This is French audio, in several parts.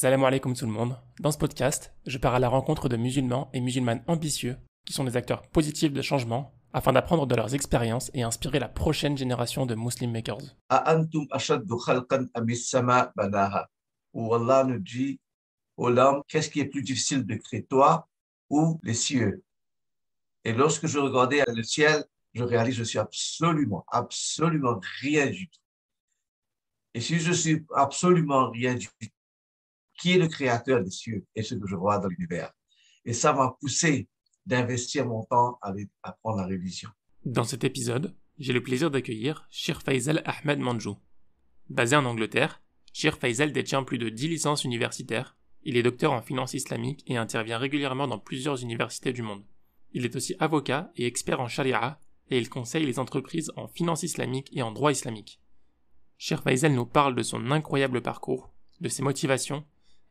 Salam alaikum tout le monde. Dans ce podcast, je pars à la rencontre de musulmans et musulmanes ambitieux qui sont des acteurs positifs de changement afin d'apprendre de leurs expériences et inspirer la prochaine génération de Muslim Makers. Où Allah nous dit aux lames, qu'est-ce qui est plus difficile de créer toi ou les cieux? Et lorsque je regardais le ciel, je réalise que je suis absolument, absolument rien du tout. Et si je suis absolument rien du tout qui est le créateur des cieux et ce que je vois dans l'univers Et ça m'a poussé d'investir mon temps à apprendre la religion. Dans cet épisode, j'ai le plaisir d'accueillir Shir Faisal Ahmed Manjou. Basé en Angleterre, Shir Faisal détient plus de 10 licences universitaires. Il est docteur en finance islamique et intervient régulièrement dans plusieurs universités du monde. Il est aussi avocat et expert en sharia et il conseille les entreprises en finance islamique et en droit islamique. Shir Faisal nous parle de son incroyable parcours, de ses motivations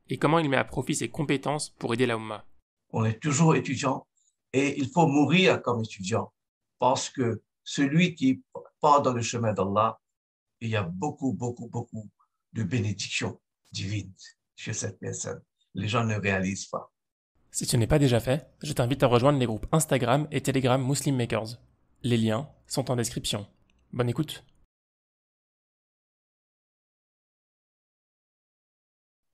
et comment il met à profit ses compétences pour aider la Ummah. On est toujours étudiant et il faut mourir comme étudiant parce que celui qui part dans le chemin d'Allah, il y a beaucoup, beaucoup, beaucoup de bénédictions divines chez cette personne. Les gens ne réalisent pas. Si ce n'est pas déjà fait, je t'invite à rejoindre les groupes Instagram et Telegram Muslim Makers. Les liens sont en description. Bonne écoute.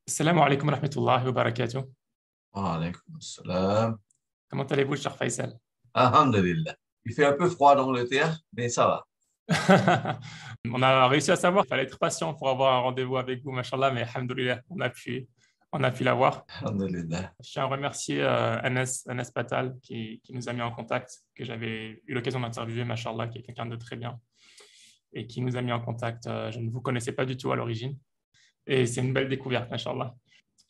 Salam alaikum wa rahmatullahi wa barakatuh. Wa. Comment allez-vous, cher Faisal? Alhamdulillah. Il fait un peu froid dans Angleterre, mais ça va. on a réussi à savoir, il fallait être patient pour avoir un rendez-vous avec vous, machallah, mais alhamdulillah, on a pu, on a pu l'avoir. Alhamdulillah. Je tiens à remercier euh, Anas, Anas Patal qui, qui, nous a mis en contact, que j'avais eu l'occasion d'interviewer, machallah, qui est quelqu'un de très bien et qui nous a mis en contact. Euh, je ne vous connaissais pas du tout à l'origine et c'est une belle découverte, machallah.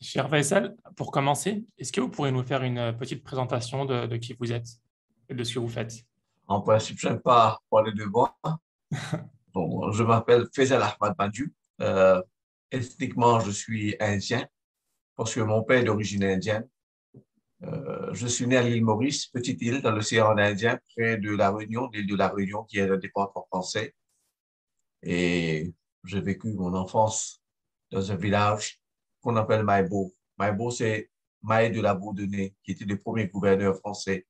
Cher Faisal, pour commencer, est-ce que vous pourriez nous faire une petite présentation de, de qui vous êtes et de ce que vous faites? En principe, je n'aime pas parler de moi. bon, je m'appelle Faisal Ahmad Bandju. Euh, ethniquement, je suis indien parce que mon père est d'origine indienne. Euh, je suis né à l'île Maurice, petite île dans l'océan Indien, près de la Réunion, l'île de la Réunion, qui est un département français. Et j'ai vécu mon enfance dans un village qu'on appelle Maïbo. Maïbo, c'est Maï de la Bourdonnais, qui était le premier gouverneur français.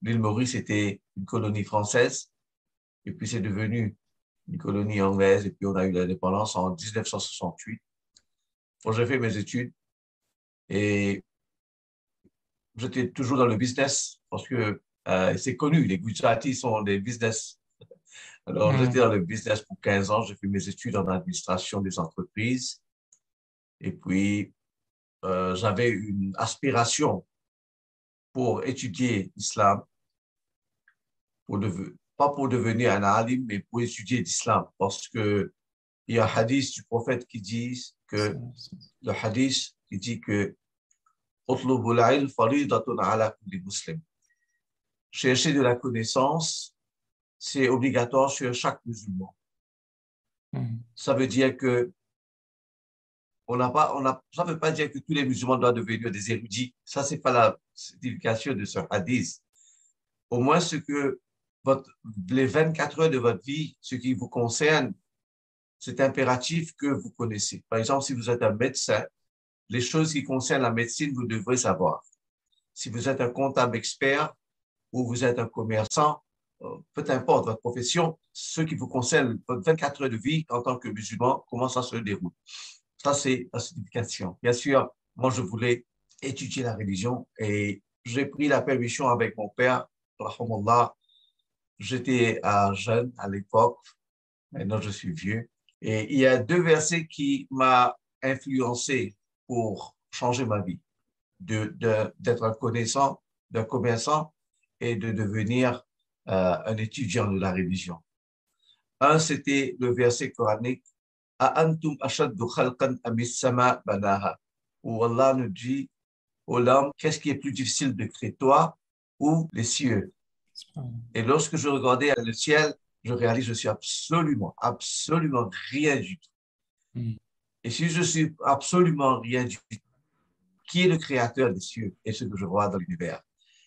L'île Maurice était une colonie française, et puis c'est devenu une colonie anglaise, et puis on a eu l'indépendance en 1968. Bon, j'ai fait mes études, et j'étais toujours dans le business, parce que euh, c'est connu, les Gujaratis sont des business. Alors, j'étais dans le business pour 15 ans, j'ai fait mes études en administration des entreprises. Et puis, euh, j'avais une aspiration pour étudier l'islam, pas pour devenir un alim, mais pour étudier l'islam, parce que il y a un hadith du prophète qui dit que, le hadith qui dit que Chercher de la connaissance, c'est obligatoire sur chaque musulman. Ça veut dire que on n'a pas, on ça ne veut pas dire que tous les musulmans doivent devenir des érudits. Ça, c'est pas la signification de ce hadith. Au moins, ce que les 24 heures de votre vie, ce qui vous concerne, c'est impératif que vous connaissez. Par exemple, si vous êtes un médecin, les choses qui concernent la médecine, vous devrez savoir. Si vous êtes un comptable expert ou vous êtes un commerçant, euh, peu importe votre profession, ce qui vous concerne, votre 24 heures de vie en tant que musulman, comment ça se déroule? Ça, c'est la signification. Bien sûr, moi, je voulais étudier la religion et j'ai pris la permission avec mon père, J'étais jeune à l'époque, maintenant je suis vieux. Et il y a deux versets qui m'ont influencé pour changer ma vie, d'être un connaissant, d'un commerçant et de devenir euh, un étudiant de la religion. Un, c'était le verset coranique antum ashaddu khalqan banaha Où Allah nous dit aux l'homme, qu'est-ce qui est plus difficile de créer, toi ou les cieux? Et lorsque je regardais le ciel, je réalise que je suis absolument, absolument rien du tout. Hmm. Et si je suis absolument rien du tout, qui est le créateur des cieux et ce que je vois dans l'univers?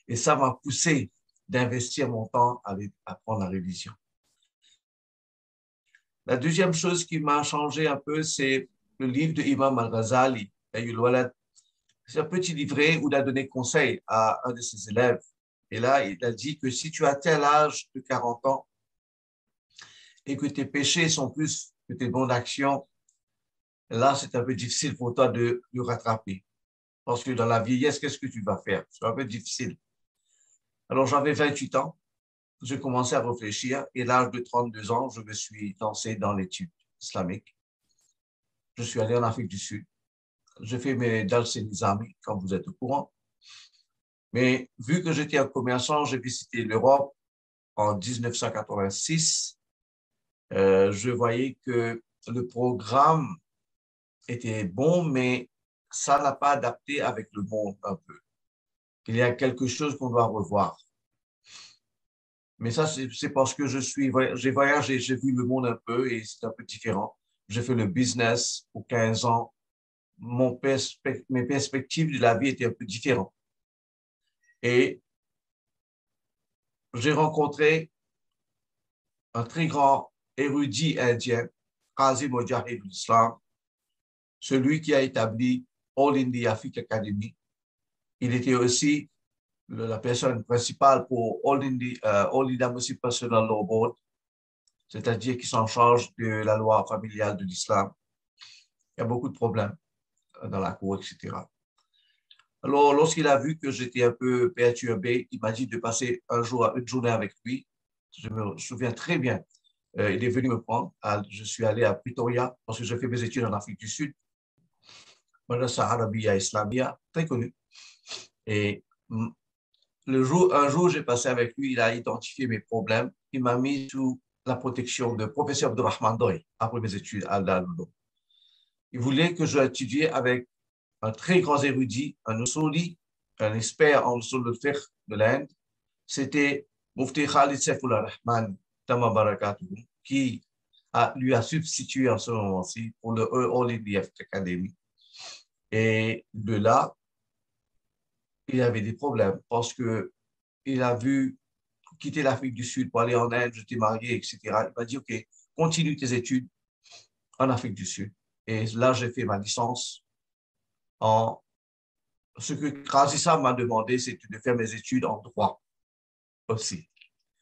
Et ça m'a poussé d'investir mon temps à apprendre la religion. La deuxième chose qui m'a changé un peu, c'est le livre de Imam al-Ghazali, c'est un petit livret où il a donné conseil à un de ses élèves. Et là, il a dit que si tu as tel âge de 40 ans et que tes péchés sont plus que tes bonnes actions, là, c'est un peu difficile pour toi de le rattraper. Parce que dans la vieillesse, qu'est-ce que tu vas faire? C'est un peu difficile. Alors, j'avais 28 ans. J'ai commencé à réfléchir et à l'âge de 32 ans, je me suis lancé dans l'étude islamique. Je suis allé en Afrique du Sud. J'ai fait mes Nizami, comme vous êtes au courant. Mais vu que j'étais un commerçant, j'ai visité l'Europe en 1986. Euh, je voyais que le programme était bon, mais ça n'a pas adapté avec le monde un peu. Il y a quelque chose qu'on doit revoir. Mais ça, c'est parce que je suis, j'ai voyagé, j'ai vu le monde un peu et c'est un peu différent. J'ai fait le business pour 15 ans. Mes perspectives de la vie étaient un peu différentes. Et j'ai rencontré un très grand érudit indien, Qazi Mujahid l'Islam, celui qui a établi All India Africa Academy. Il était aussi la personne principale pour All India, uh, All India Muslim Personal Law Board, c'est-à-dire qui s'en charge de la loi familiale de l'islam. Il y a beaucoup de problèmes dans la cour, etc. Alors, lorsqu'il a vu que j'étais un peu perturbé, il m'a dit de passer un jour, une journée avec lui. Je me souviens très bien. Euh, il est venu me prendre. je suis allé à Pretoria parce que j'ai fait mes études en Afrique du Sud. Madrasa Arabia Islamia, très connu. Et le jour, un jour, j'ai passé avec lui, il a identifié mes problèmes. Il m'a mis sous la protection de professeur Abdurrahman Doy après mes études à Daloudo. Il voulait que je étudie avec un très grand érudit, un usuli, un expert en usul al de l'Inde. C'était Mufti Khalid Saifullah Rahman Tamabarakatuh, qui lui a substitué en ce moment-ci pour le All India Academy. Et de là, il avait des problèmes parce que il a vu quitter l'Afrique du Sud pour aller en Inde, je t'ai marié, etc. Il m'a dit, OK, continue tes études en Afrique du Sud. Et là, j'ai fait ma licence en... Ce que Krasissa m'a demandé, c'est de faire mes études en droit aussi.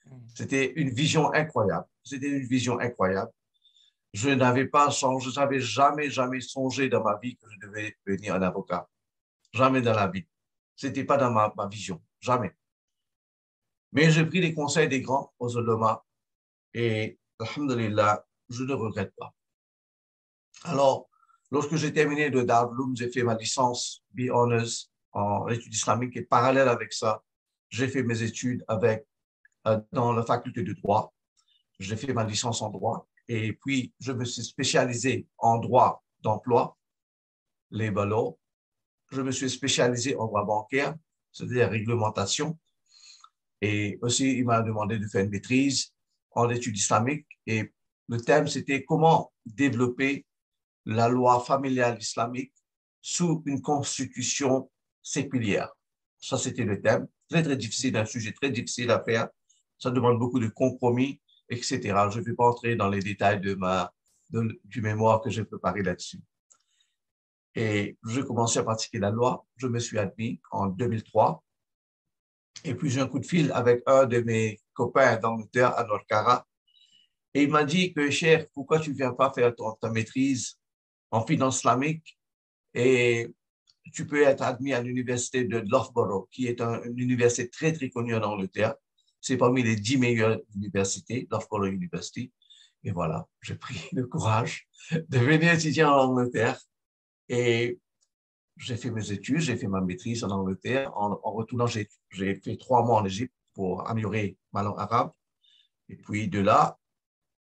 Hmm. C'était une vision incroyable. C'était une vision incroyable. Je n'avais pas je n'avais jamais, jamais songé dans ma vie que je devais devenir un avocat. Jamais dans la vie. Ce n'était pas dans ma, vision, jamais. Mais j'ai pris les conseils des grands aux ulama et, alhamdulillah, je ne regrette pas. Alors, lorsque j'ai terminé de Darulum, j'ai fait ma licence B Honors en études islamiques et parallèle avec ça, j'ai fait mes études avec, euh, dans la faculté de droit. J'ai fait ma licence en droit et puis je me suis spécialisé en droit d'emploi, les ballots, je me suis spécialisé en droit bancaire, c'est-à-dire réglementation. Et aussi, il m'a demandé de faire une maîtrise en études islamiques. Et le thème, c'était comment développer la loi familiale islamique sous une constitution séculière. Ça, c'était le thème. Très, très difficile, un sujet très difficile à faire. Ça demande beaucoup de compromis, etc. Je ne vais pas entrer dans les détails de ma, du mémoire que j'ai préparé là-dessus. Et j'ai commencé à pratiquer la loi. Je me suis admis en 2003. Et puis j'ai un coup de fil avec un de mes copains d'Angleterre à Norcara. Et il m'a dit que, cher, pourquoi tu ne viens pas faire ta maîtrise en finance islamique et tu peux être admis à l'université de Loughborough, qui est une université très, très connue en Angleterre. C'est parmi les dix meilleures universités, Loughborough University. Et voilà, j'ai pris le courage de venir étudier en Angleterre et j'ai fait mes études, j'ai fait ma maîtrise en Angleterre. En, retournant, j'ai fait trois mois en Égypte pour améliorer ma langue arabe. Et puis de là,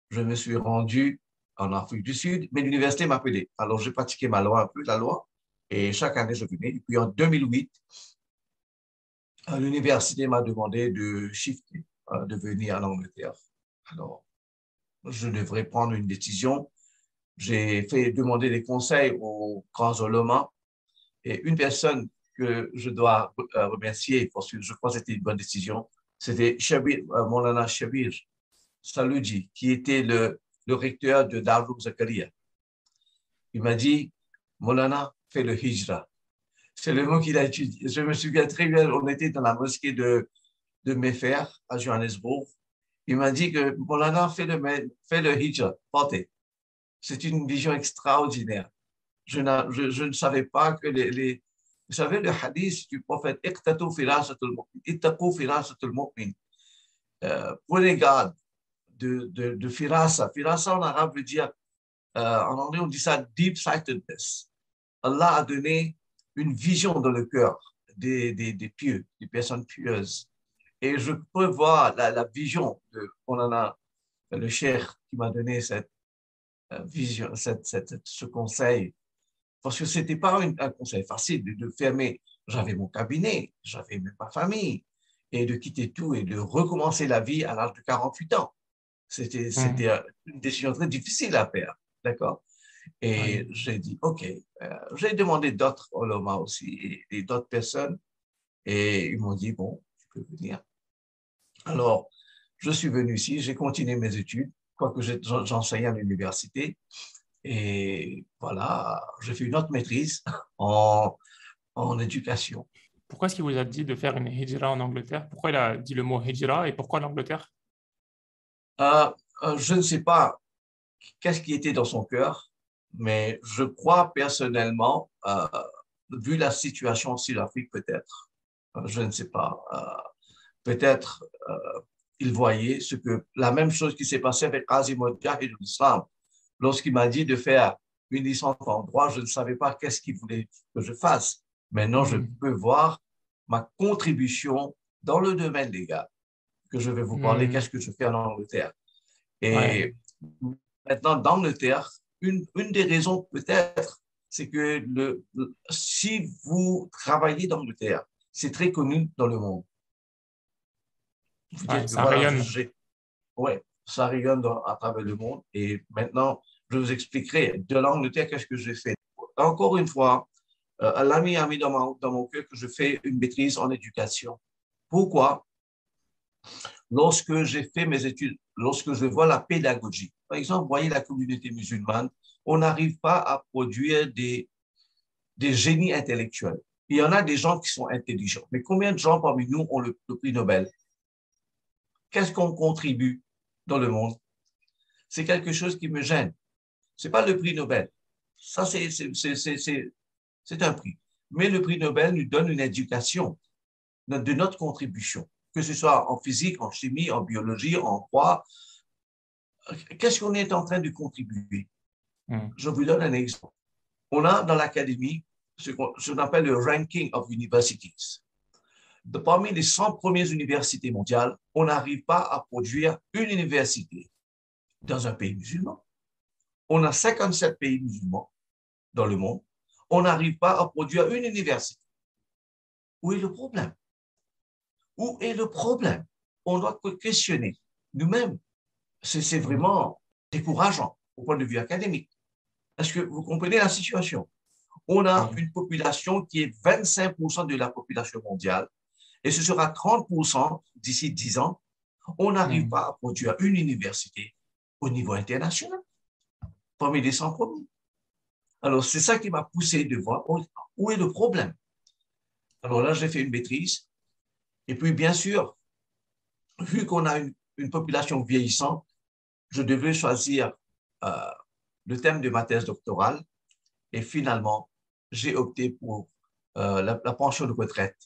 je me suis rendu en Afrique du Sud, mais l'université m'a appelé. Alors, j'ai pratiqué ma loi un peu, la loi, et chaque année, je venais. Et puis en 2008, l'université m'a demandé de shifter, euh, de venir en Angleterre. Alors, je devrais prendre une décision j'ai fait demander des conseils aux grands ulémas et une personne que je dois euh, remercier parce que je crois que c'était une bonne décision, c'était Shabir, euh, Molana Shabir Saloudji, qui était le, le recteur de Darul Zakaria. Il m'a dit, Molana, fait le hijra. C'est le mot qu'il a étudié. Je me souviens très bien, on était dans la mosquée de, de Mefer à Johannesburg. Il m'a dit que Molana fait le, fait le hijra, portez. C'est une vision extraordinaire. Je, ne savais pas que les, vous savez le hadith du prophète euh, prenez garde de, de, de firasa. Firasa en arabe veut dire, euh, en anglais on dit ça deep-sightedness. Allah a donné une vision dans le cœur des, des, des pieux, des personnes pieuses. Et je peux voir la, la vision de, a, le cher qui m'a donné cette vision, cette, cette, ce conseil, parce que c'était pas un, un, conseil facile de, de fermer. J'avais mon cabinet, j'avais ma famille, et de quitter tout et de recommencer la vie à l'âge de 48 ans. C'était mmh. une décision très difficile à faire, d'accord? Et j'ai dit, OK, euh, j'ai demandé d'autres Oloma aussi et, d'autres personnes, et ils m'ont dit, bon, tu peux venir. Alors, je suis venu ici, j'ai continué mes études, quoique j'enseignais à l'université, et voilà, j'ai fait une autre maîtrise en, en éducation. Pourquoi est-ce qu'il vous a dit de faire une hijra en Angleterre? Pourquoi il a dit le mot hijra et pourquoi l'Angleterre? Euh, euh, Je ne sais pas qu'est-ce qui était dans son cœur, mais je crois personnellement, euh, vu la situation en Sud-Afrique peut-être, je ne sais pas, peut-être il voyait ce que la même chose qui s'est passée avec Qasim et l'islam. Lorsqu'il m'a dit de faire une licence en droit, je ne savais pas qu'est-ce qu'il voulait que je fasse. Maintenant, je mm. peux voir ma contribution dans le domaine légal, que je vais vous parler, mm. qu'est-ce que je fais en Angleterre. Et ouais. maintenant, dans l'Angleterre, une, une des raisons peut-être, c'est que le, si vous travaillez dans l'Angleterre, c'est très connu dans le monde. Ça voilà, rayonne. Oui, ça rayonne à travers le monde. Et maintenant, je vous expliquerai de l'Angleterre qu'est-ce que j'ai fait. Encore une fois, euh, Allah a mis dans, ma, dans mon cœur que je fais une maîtrise en éducation. Pourquoi? Lorsque j'ai fait mes études, lorsque je vois la pédagogie, par exemple, voyez la communauté musulmane, on n'arrive pas à produire des, des génies intellectuels. Il y en a des gens qui sont intelligents, mais combien de gens parmi nous ont le, le prix Nobel? Qu'est-ce qu'on contribue dans le monde? C'est quelque chose qui me gêne. C'est pas le prix Nobel. Ça, c'est un prix. Mais le prix Nobel nous donne une éducation de notre contribution, que ce soit en physique, en chimie, en biologie, en droit. Qu'est-ce qu'on est en train de contribuer? Mm. Je vous donne un exemple. On a dans l'académie ce qu'on appelle le ranking of universities. Parmi les 100 premières universités mondiales, on n'arrive pas à produire une université dans un pays musulman. On a 57 pays musulmans dans le monde on n'arrive pas à produire une université. Où est le problème? Où est le problème? On doit questionner nous-mêmes. C'est vraiment décourageant au point de vue académique. Est-ce que vous comprenez la situation? On a une population qui est 25% de la population mondiale et ce sera 30% d'ici 10 ans. On n'arrive pas à produire une université au niveau international parmi les 100 premiers. Alors, c'est ça qui m'a poussé de voir où est le problème. Alors là, j'ai fait une maîtrise. Et puis, bien sûr, vu qu'on a une, une, population vieillissante, je devais choisir euh, le thème de ma thèse doctorale. Et finalement, j'ai opté pour euh, la, la pension de retraite.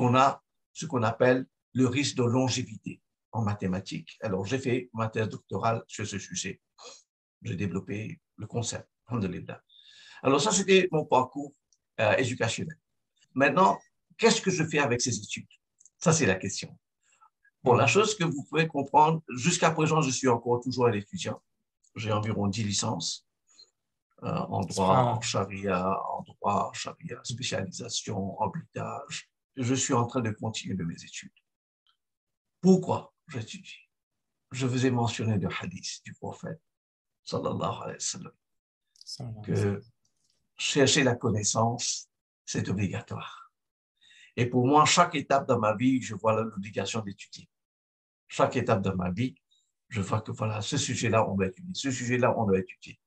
On a ce qu'on appelle le risque de longévité en mathématiques. Alors, j'ai fait ma thèse doctorale sur ce sujet. J'ai développé le concept. Alors ça, c'était mon parcours euh, éducationnel. Maintenant, qu'est-ce que je fais avec ces études? Ça, c'est la question. Bon, la chose que vous pouvez comprendre, jusqu'à présent, je suis encore toujours un étudiant. J'ai environ 10 licences euh, en droit, en charia, en droit, charia, spécialisation, arbitrage. Je suis en train de continuer de mes études. Pourquoi j'étudie? Je vous ai mentionné le hadith du prophète, sallallahu alayhi wa sallam que chercher la connaissance, c'est obligatoire. Et pour moi, chaque étape dans ma vie, je vois l'obligation d'étudier. Chaque étape de ma vie, je vois que voilà, ce sujet-là, on doit étudier. Ce sujet-là, on doit étudier.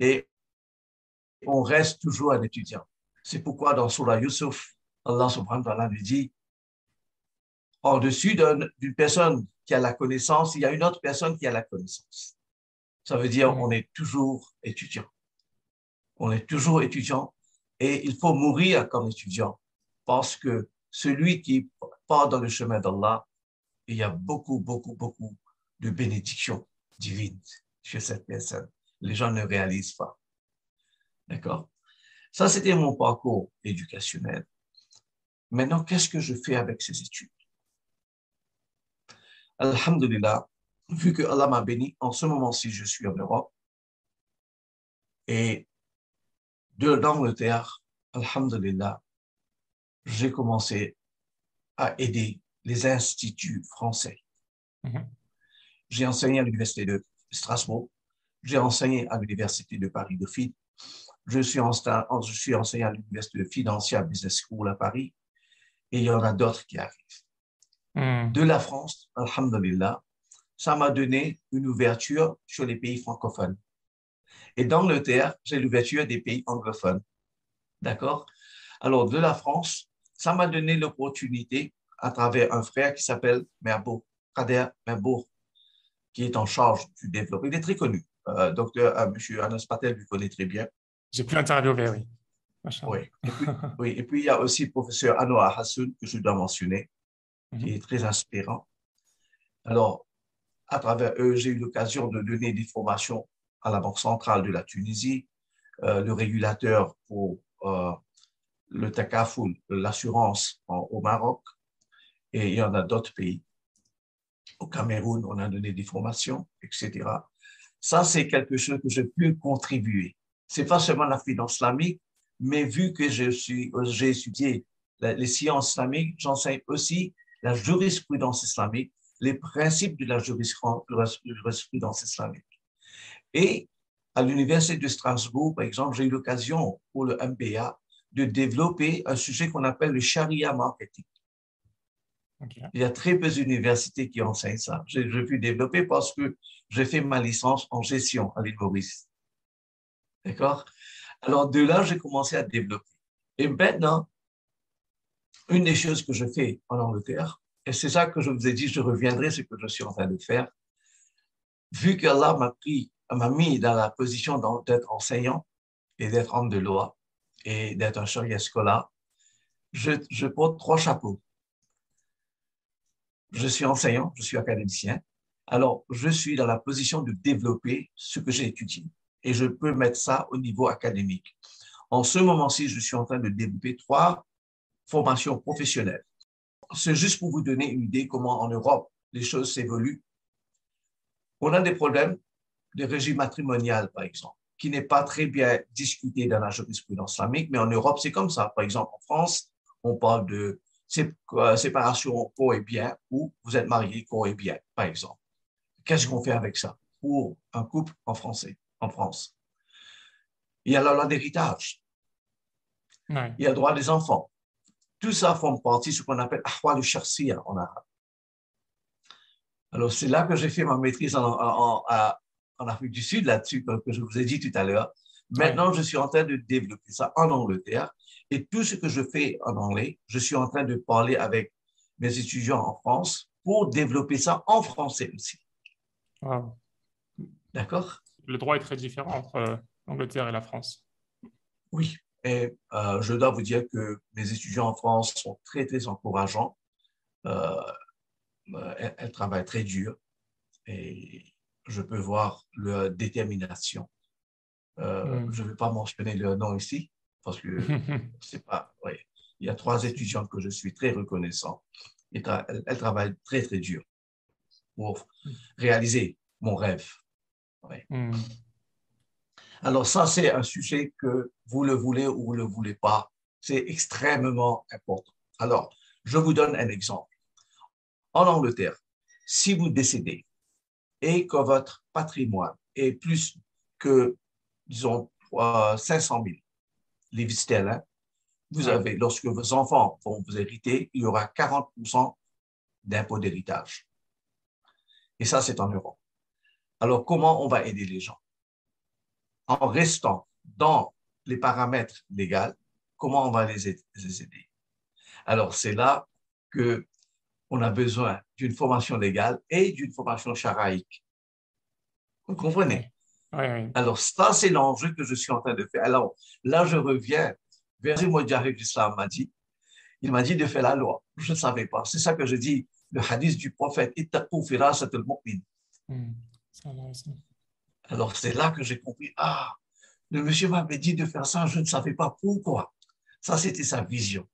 Et on reste toujours un étudiant. C'est pourquoi dans Surah Yusuf, Allah subhanahu wa ta'ala nous dit, en-dessus d'une personne qui a la connaissance, il y a une autre personne qui a la connaissance. Ça veut dire on est toujours étudiant. On est toujours étudiant et il faut mourir comme étudiant parce que celui qui part dans le chemin d'Allah, il y a beaucoup, beaucoup, beaucoup de bénédictions divines chez cette personne. Les gens ne réalisent pas. D'accord? Ça, c'était mon parcours éducationnel. Maintenant, qu'est-ce que je fais avec ces études? Alhamdulillah, vu que Allah m'a béni, en ce moment-ci, je suis en Europe. Et de l'Angleterre, Alhamdulillah, j'ai commencé à aider les instituts français. Mhm. J'ai enseigné à l'Université de Strasbourg, j'ai enseigné à l'Université de Paris-Dauphine, je suis, je suis enseigné à l'Université de Financial Business School à Paris, et il y en a d'autres qui arrivent. Mhm. De la France, Alhamdulillah, ça m'a donné une ouverture sur les pays francophones. Et d'Angleterre, j'ai l'ouverture des pays anglophones. D'accord? Alors, de la France, ça m'a donné l'opportunité à travers un frère qui s'appelle Merbeau, Kader Merbeau, qui est en charge du développement. Il est très connu. Euh, docteur, euh, M. Anas Patel lui connaît très bien. J'ai pu interviewer, oui. Oui. Et puis, oui. Et puis, il y a aussi le professeur Anouar Hassoun, que je dois mentionner, qui mhm. est très inspirant. Alors, à travers eux, j'ai eu l'occasion de donner des formations à la Banque centrale de la Tunisie, euh, le régulateur pour euh, le takafoul, l'assurance au Maroc, et il y en a d'autres pays. Au Cameroun, on a donné des formations, etc. Ça, c'est quelque chose que je peux contribuer. C'est pas seulement la finance islamique, mais vu que je suis, j'ai étudié les sciences islamiques, j'enseigne aussi la jurisprudence islamique, les principes de la jurisprudence islamique. Et à l'Université de Strasbourg, par exemple, j'ai eu l'occasion pour le MBA de développer un sujet qu'on appelle le Sharia marketing. Il y a très peu d'universités qui enseignent ça. J'ai pu développer parce que j'ai fait ma licence en gestion à l'île Maurice. D'accord? Alors, de là, j'ai commencé à développer. Et maintenant, une des choses que je fais en Angleterre, et c'est ça que je vous ai dit, je reviendrai, ce que je suis en train de faire, vu qu'Allah m'a pris, m'a mis dans la position d'être enseignant et d'être homme de loi et d'être un sharia scolaire, je porte trois chapeaux je suis enseignant, je suis académicien. Alors, je suis dans la position de développer ce que j'ai étudié et je peux mettre ça au niveau académique. En ce moment-ci, je suis en train de développer trois formations professionnelles. C'est juste pour vous donner une idée comment en Europe les choses s'évoluent. On a des problèmes de régime matrimonial, par exemple, qui n'est pas très bien discuté dans la jurisprudence islamique, mais en Europe, c'est comme ça. Par exemple, en France, on parle de séparation corps et bien ou vous êtes marié corps et bien, par exemple. Qu'est-ce qu'on fait avec ça pour un couple en français, en France? Il y a la loi d'héritage. Il y a le droit des enfants. Tout ça forme partie de ce qu'on appelle ahwa de sharsiya en arabe. Alors, c'est là que j'ai fait ma maîtrise en, en, en Afrique du Sud, là-dessus, que je vous ai dit tout à l'heure. Maintenant, je suis en train de développer ça en Angleterre et tout ce que je fais en anglais, je suis en train de parler avec mes étudiants en France pour développer ça en français aussi. D'accord? Le droit est très différent entre euh, l'Angleterre et la France. Oui, et euh, je dois vous dire que mes étudiants en France sont très, très encourageants. Euh, elles, travaillent très dur et je peux voir leur détermination. Hmm. Je ne vais pas mentionner leur nom ici, parce que c'est pas, Il y a trois étudiantes que je suis très reconnaissant. Et elles, travaillent très, très dur pour réaliser mon rêve. Hmm. Alors ça, c'est un sujet que vous le voulez ou vous ne le voulez pas, c'est extrêmement important. Alors, je vous donne un exemple. En Angleterre, si vous décédez et que votre patrimoine est plus que, disons, 500 000, les sterling, vous avez, lorsque vos enfants vont vous hériter, il y aura 40% d'impôt d'héritage. Et ça, c'est en Europe. Alors, comment on va aider les gens? En restant dans les paramètres légaux, comment on va les aider? Alors, c'est là que on a besoin d'une formation légale et d'une formation charaïque. Vous comprenez? Oui, oui. Alors, ça, c'est l'enjeu que je suis en train de faire. Alors, là, je reviens vers ce l'islam m'a dit. Il m'a dit de faire la loi. Je ne savais pas. C'est ça que je dis, le hadith du prophète. Alors, c'est là que j'ai compris. Ah, le monsieur m'avait dit de faire ça, je ne savais pas pourquoi. Ça, c'était sa vision.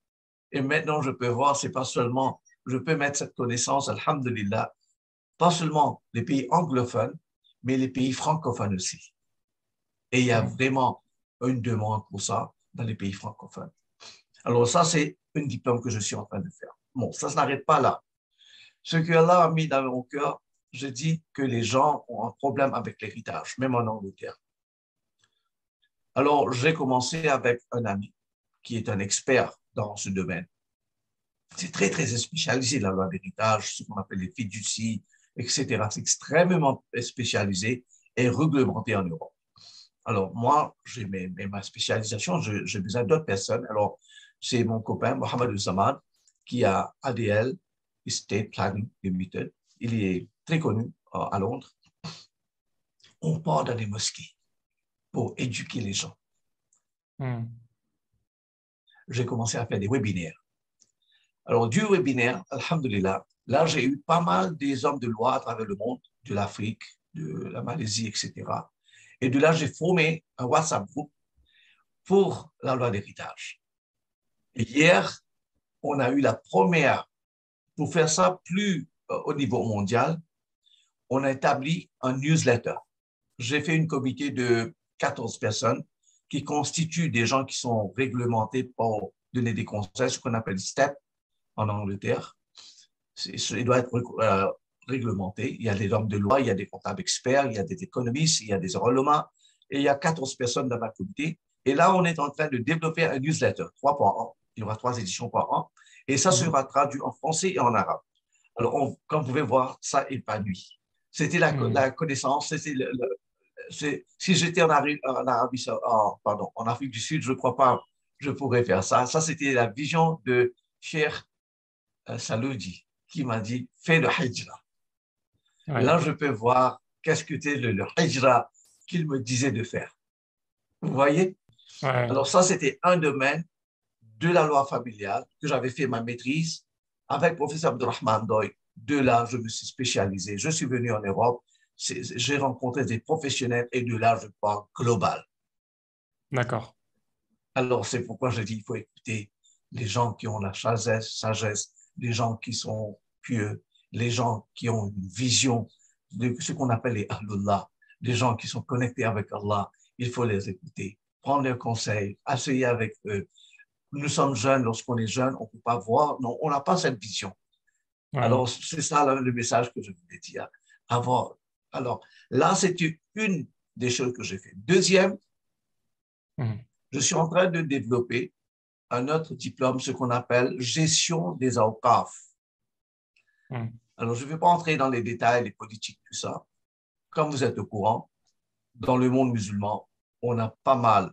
Et maintenant, je peux voir, c'est pas seulement, je peux mettre cette connaissance, alhamdulillah, pas seulement les pays anglophones, mais les pays francophones aussi. Et il y a vraiment une demande pour ça dans les pays francophones. Alors ça, c'est un diplôme que je suis en train de faire. Bon, ça ne s'arrête pas là. Ce que Allah a mis dans mon cœur, je dis que les gens ont un problème avec l'héritage, même en Angleterre. Alors, j'ai commencé avec un ami qui est un expert dans ce domaine. C'est très, très spécialisé, la loi d'héritage, ce qu'on appelle les fiducies, etc. C'est extrêmement spécialisé et réglementé en Europe. Alors, moi, j'ai ma spécialisation, j'ai besoin d'autres personnes. Alors, c'est mon copain, Mohamed Samad, qui a ADL, Estate Planning Limited. Il est très connu euh, à Londres. On part dans les mosquées pour éduquer les gens. Hmm. j'ai commencé à faire des webinaires. Alors, du webinaire, alhamdulillah, là, j'ai eu pas mal des hommes de loi à travers le monde, de l'Afrique, de la Malaisie, etc. Et de là, j'ai formé un WhatsApp groupe pour la loi d'héritage. Et hier, on a eu la première, pour faire ça plus au niveau mondial, on a établi un newsletter. J'ai fait une comité de 14 personnes qui constituent des gens qui sont réglementés pour donner des conseils, ce qu'on appelle STEP en Angleterre. Il doit être euh, réglementé. Il y a des hommes de loi, il y a des comptables experts, il y a des économistes, il y a des enrôlements, et il y a 14 personnes dans ma comité. Et là, on est en train de développer un newsletter, trois par an. Il y aura trois éditions par an, et ça Mhm. sera traduit en français et en arabe. Alors, on- comme vous pouvez voir, ça épanouit. C'était la, la connaissance, c'était le- le- c'est- si j'étais en, Arabie, en- pardon, en Afrique du Sud, je ne crois pas je pourrais faire ça. Ça, c'était la vision de Cher Saloudi qui m'a dit fais le hijra. Ouais. Là, je peux voir qu'est-ce que c'est le, le hijra qu'il me disait de faire. Vous voyez? Ouais. Alors, ça, c'était un domaine de la loi familiale que j'avais fait ma maîtrise avec le professeur Abdurrahman Doy. De là, je me suis spécialisé. Je suis venu en Europe. J'ai rencontré des professionnels et de là, je parle global. D'accord. Alors, c'est pourquoi je dis il faut écouter les gens qui ont la sagesse, sagesse, les gens qui sont pieux, les gens qui ont une vision de ce qu'on appelle les Ahlullah, les gens qui sont connectés avec Allah. Il faut les écouter, prendre leurs conseils, asseoir avec eux. Nous sommes jeunes, lorsqu'on est jeune, on ne peut pas voir, non, on n'a pas cette vision. Ouais. Alors, c'est ça là, le message que je voulais dire. Avoir. Alors, là, c'est une des choses que j'ai fait. Deuxième, Mhm. je suis en train de développer un autre diplôme, ce qu'on appelle gestion des awqaf. Mhm. Alors, je ne vais pas entrer dans les détails, les politiques, tout ça. Comme vous êtes au courant, dans le monde musulman, on a pas mal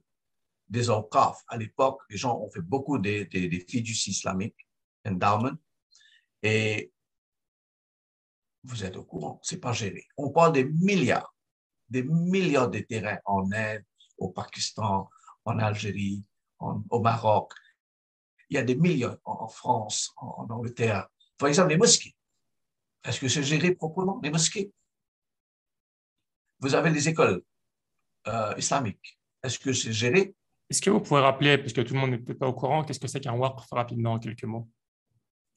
des awqaf. À l'époque, les gens ont fait beaucoup des, fiducies islamiques, endowment, et vous êtes au courant, c'est pas géré. On parle des milliards, des milliards de terrains en Inde, au Pakistan, en Algérie, au Maroc. Il y a des millions en, France, en, en Angleterre. Par exemple, les mosquées. Est-ce que c'est géré proprement, les mosquées? Vous avez les écoles euh, islamiques. Est-ce que c'est géré? Est-ce que vous pouvez rappeler, parce que tout le monde n'est peut-être pas au courant, qu'est-ce que c'est qu'un waqf rapidement en quelques mots?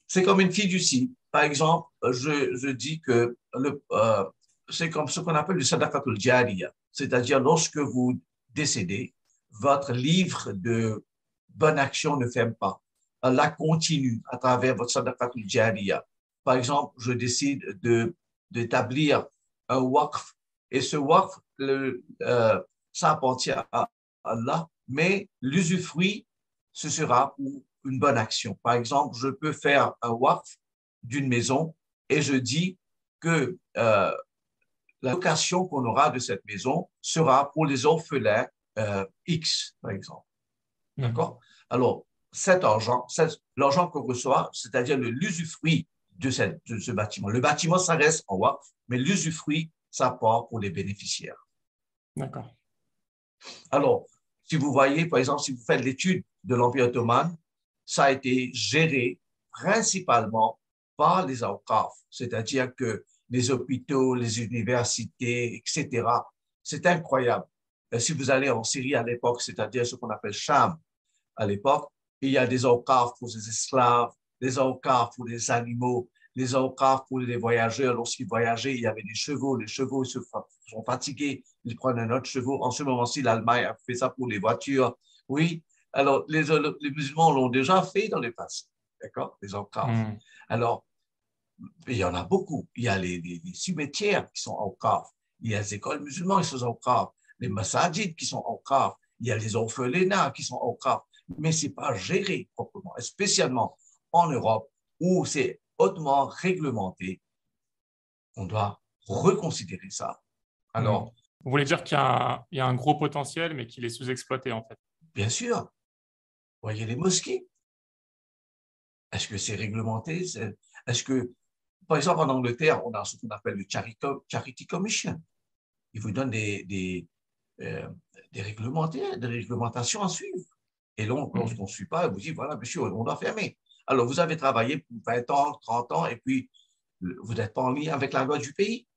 C'est comme une fiducie. Par exemple, je, dis que euh, c'est comme ce qu'on appelle le sadaqatul jariya. C'est-à-dire, lorsque vous décédez, votre livre de bonne action ne ferme pas. Allah continue à travers votre sadaqatul jariya. Par exemple, je décide de, d'établir un waqf et ce waqf, le, euh, ça appartient à Allah, mais l'usufruit, ce sera pour une bonne action. Par exemple, je peux faire un waqf d'une maison et je dis que euh, la location qu'on aura de cette maison sera pour les orphelins euh, X, par exemple. Mmh. D'accord? Alors, cet argent, l'argent qu'on reçoit, c'est-à-dire l'usufruit de, de, ce bâtiment. Le bâtiment, ça reste en haut, mais l'usufruit, ça part pour les bénéficiaires. D'accord. Alors, si vous voyez, par exemple, si vous faites l'étude de l'Empire ottoman, ça a été géré principalement par les awqaf, c'est-à-dire que les hôpitaux, les universités, etc. C'est incroyable. Si vous allez en Syrie à l'époque, c'est-à-dire ce qu'on appelle Sham à l'époque, il y a des awqaf pour les esclaves, des awqaf pour les animaux, les awqaf pour les voyageurs. Lorsqu'ils voyageaient, il y avait des chevaux. Les chevaux se sont fatigués, ils prennent un autre chevaux. En ce moment-ci, l'Allemagne a fait ça pour les voitures. Oui, alors les, les musulmans l'ont déjà fait dans le passé. D'accord? Les awqaf. Hmm. Alors, il y en a beaucoup. Il y a les, cimetières qui sont awqaf. Il y a les écoles musulmanes qui sont awqaf. Les massajids qui sont awqaf. Il y a les orphelinats qui sont awqaf. Mais ce n'est pas géré proprement, spécialement en Europe où c'est hautement réglementé. On doit reconsidérer ça. Alors, vous voulez dire qu'il y, a un gros potentiel, mais qu'il est sous-exploité en fait Bien sûr. Voyez les mosquées? Est-ce que c'est réglementé? Est-ce que, par exemple, en Angleterre, on a ce qu'on appelle le Charity Commission. Ils vous donnent des, des, euh, des, des réglementations à suivre. Et donc, mmh. lorsqu'on ne suit pas, vous dit, voilà, monsieur, on doit fermer. Alors, vous avez travaillé pour 20 ans, 30 ans, et puis vous n'êtes pas en lien avec la loi du pays?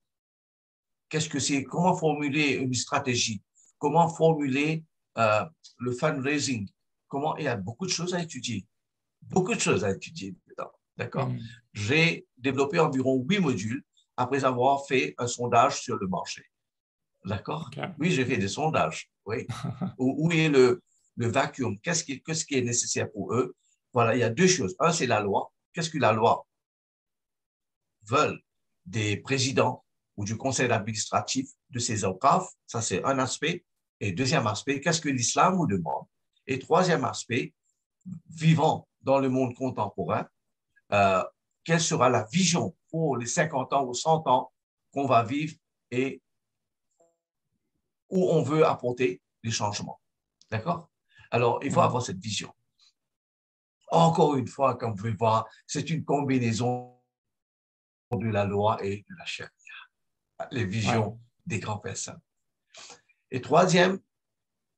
Qu'est-ce que c'est? Comment formuler une stratégie? Comment formuler euh, le fundraising? Comment Il y a beaucoup de choses à étudier. Beaucoup de choses à étudier dedans. D'accord? Mm. J'ai développé environ huit modules après avoir fait un sondage sur le marché. D'accord? Oui, j'ai fait des sondages. Oui. où, est le, le vacuum? Qu'est-ce qui, qu'est-ce qui est nécessaire pour eux? Voilà, il y a deux choses. Un, c'est la loi. Qu'est-ce que la loi veut des présidents ou du conseil administratif de ces OCAF Ça, c'est un aspect. Et deuxième aspect, qu'est-ce que l'islam nous demande? Et troisième aspect, vivant dans le monde contemporain, euh, quelle sera la vision pour les 50 ans ou 100 ans qu'on va vivre et où on veut apporter les changements? D'accord? Alors, il faut avoir cette vision. Encore une fois, comme vous pouvez voir, c'est une combinaison de la loi et de la charia, les visions des grandes personnes. Et troisième,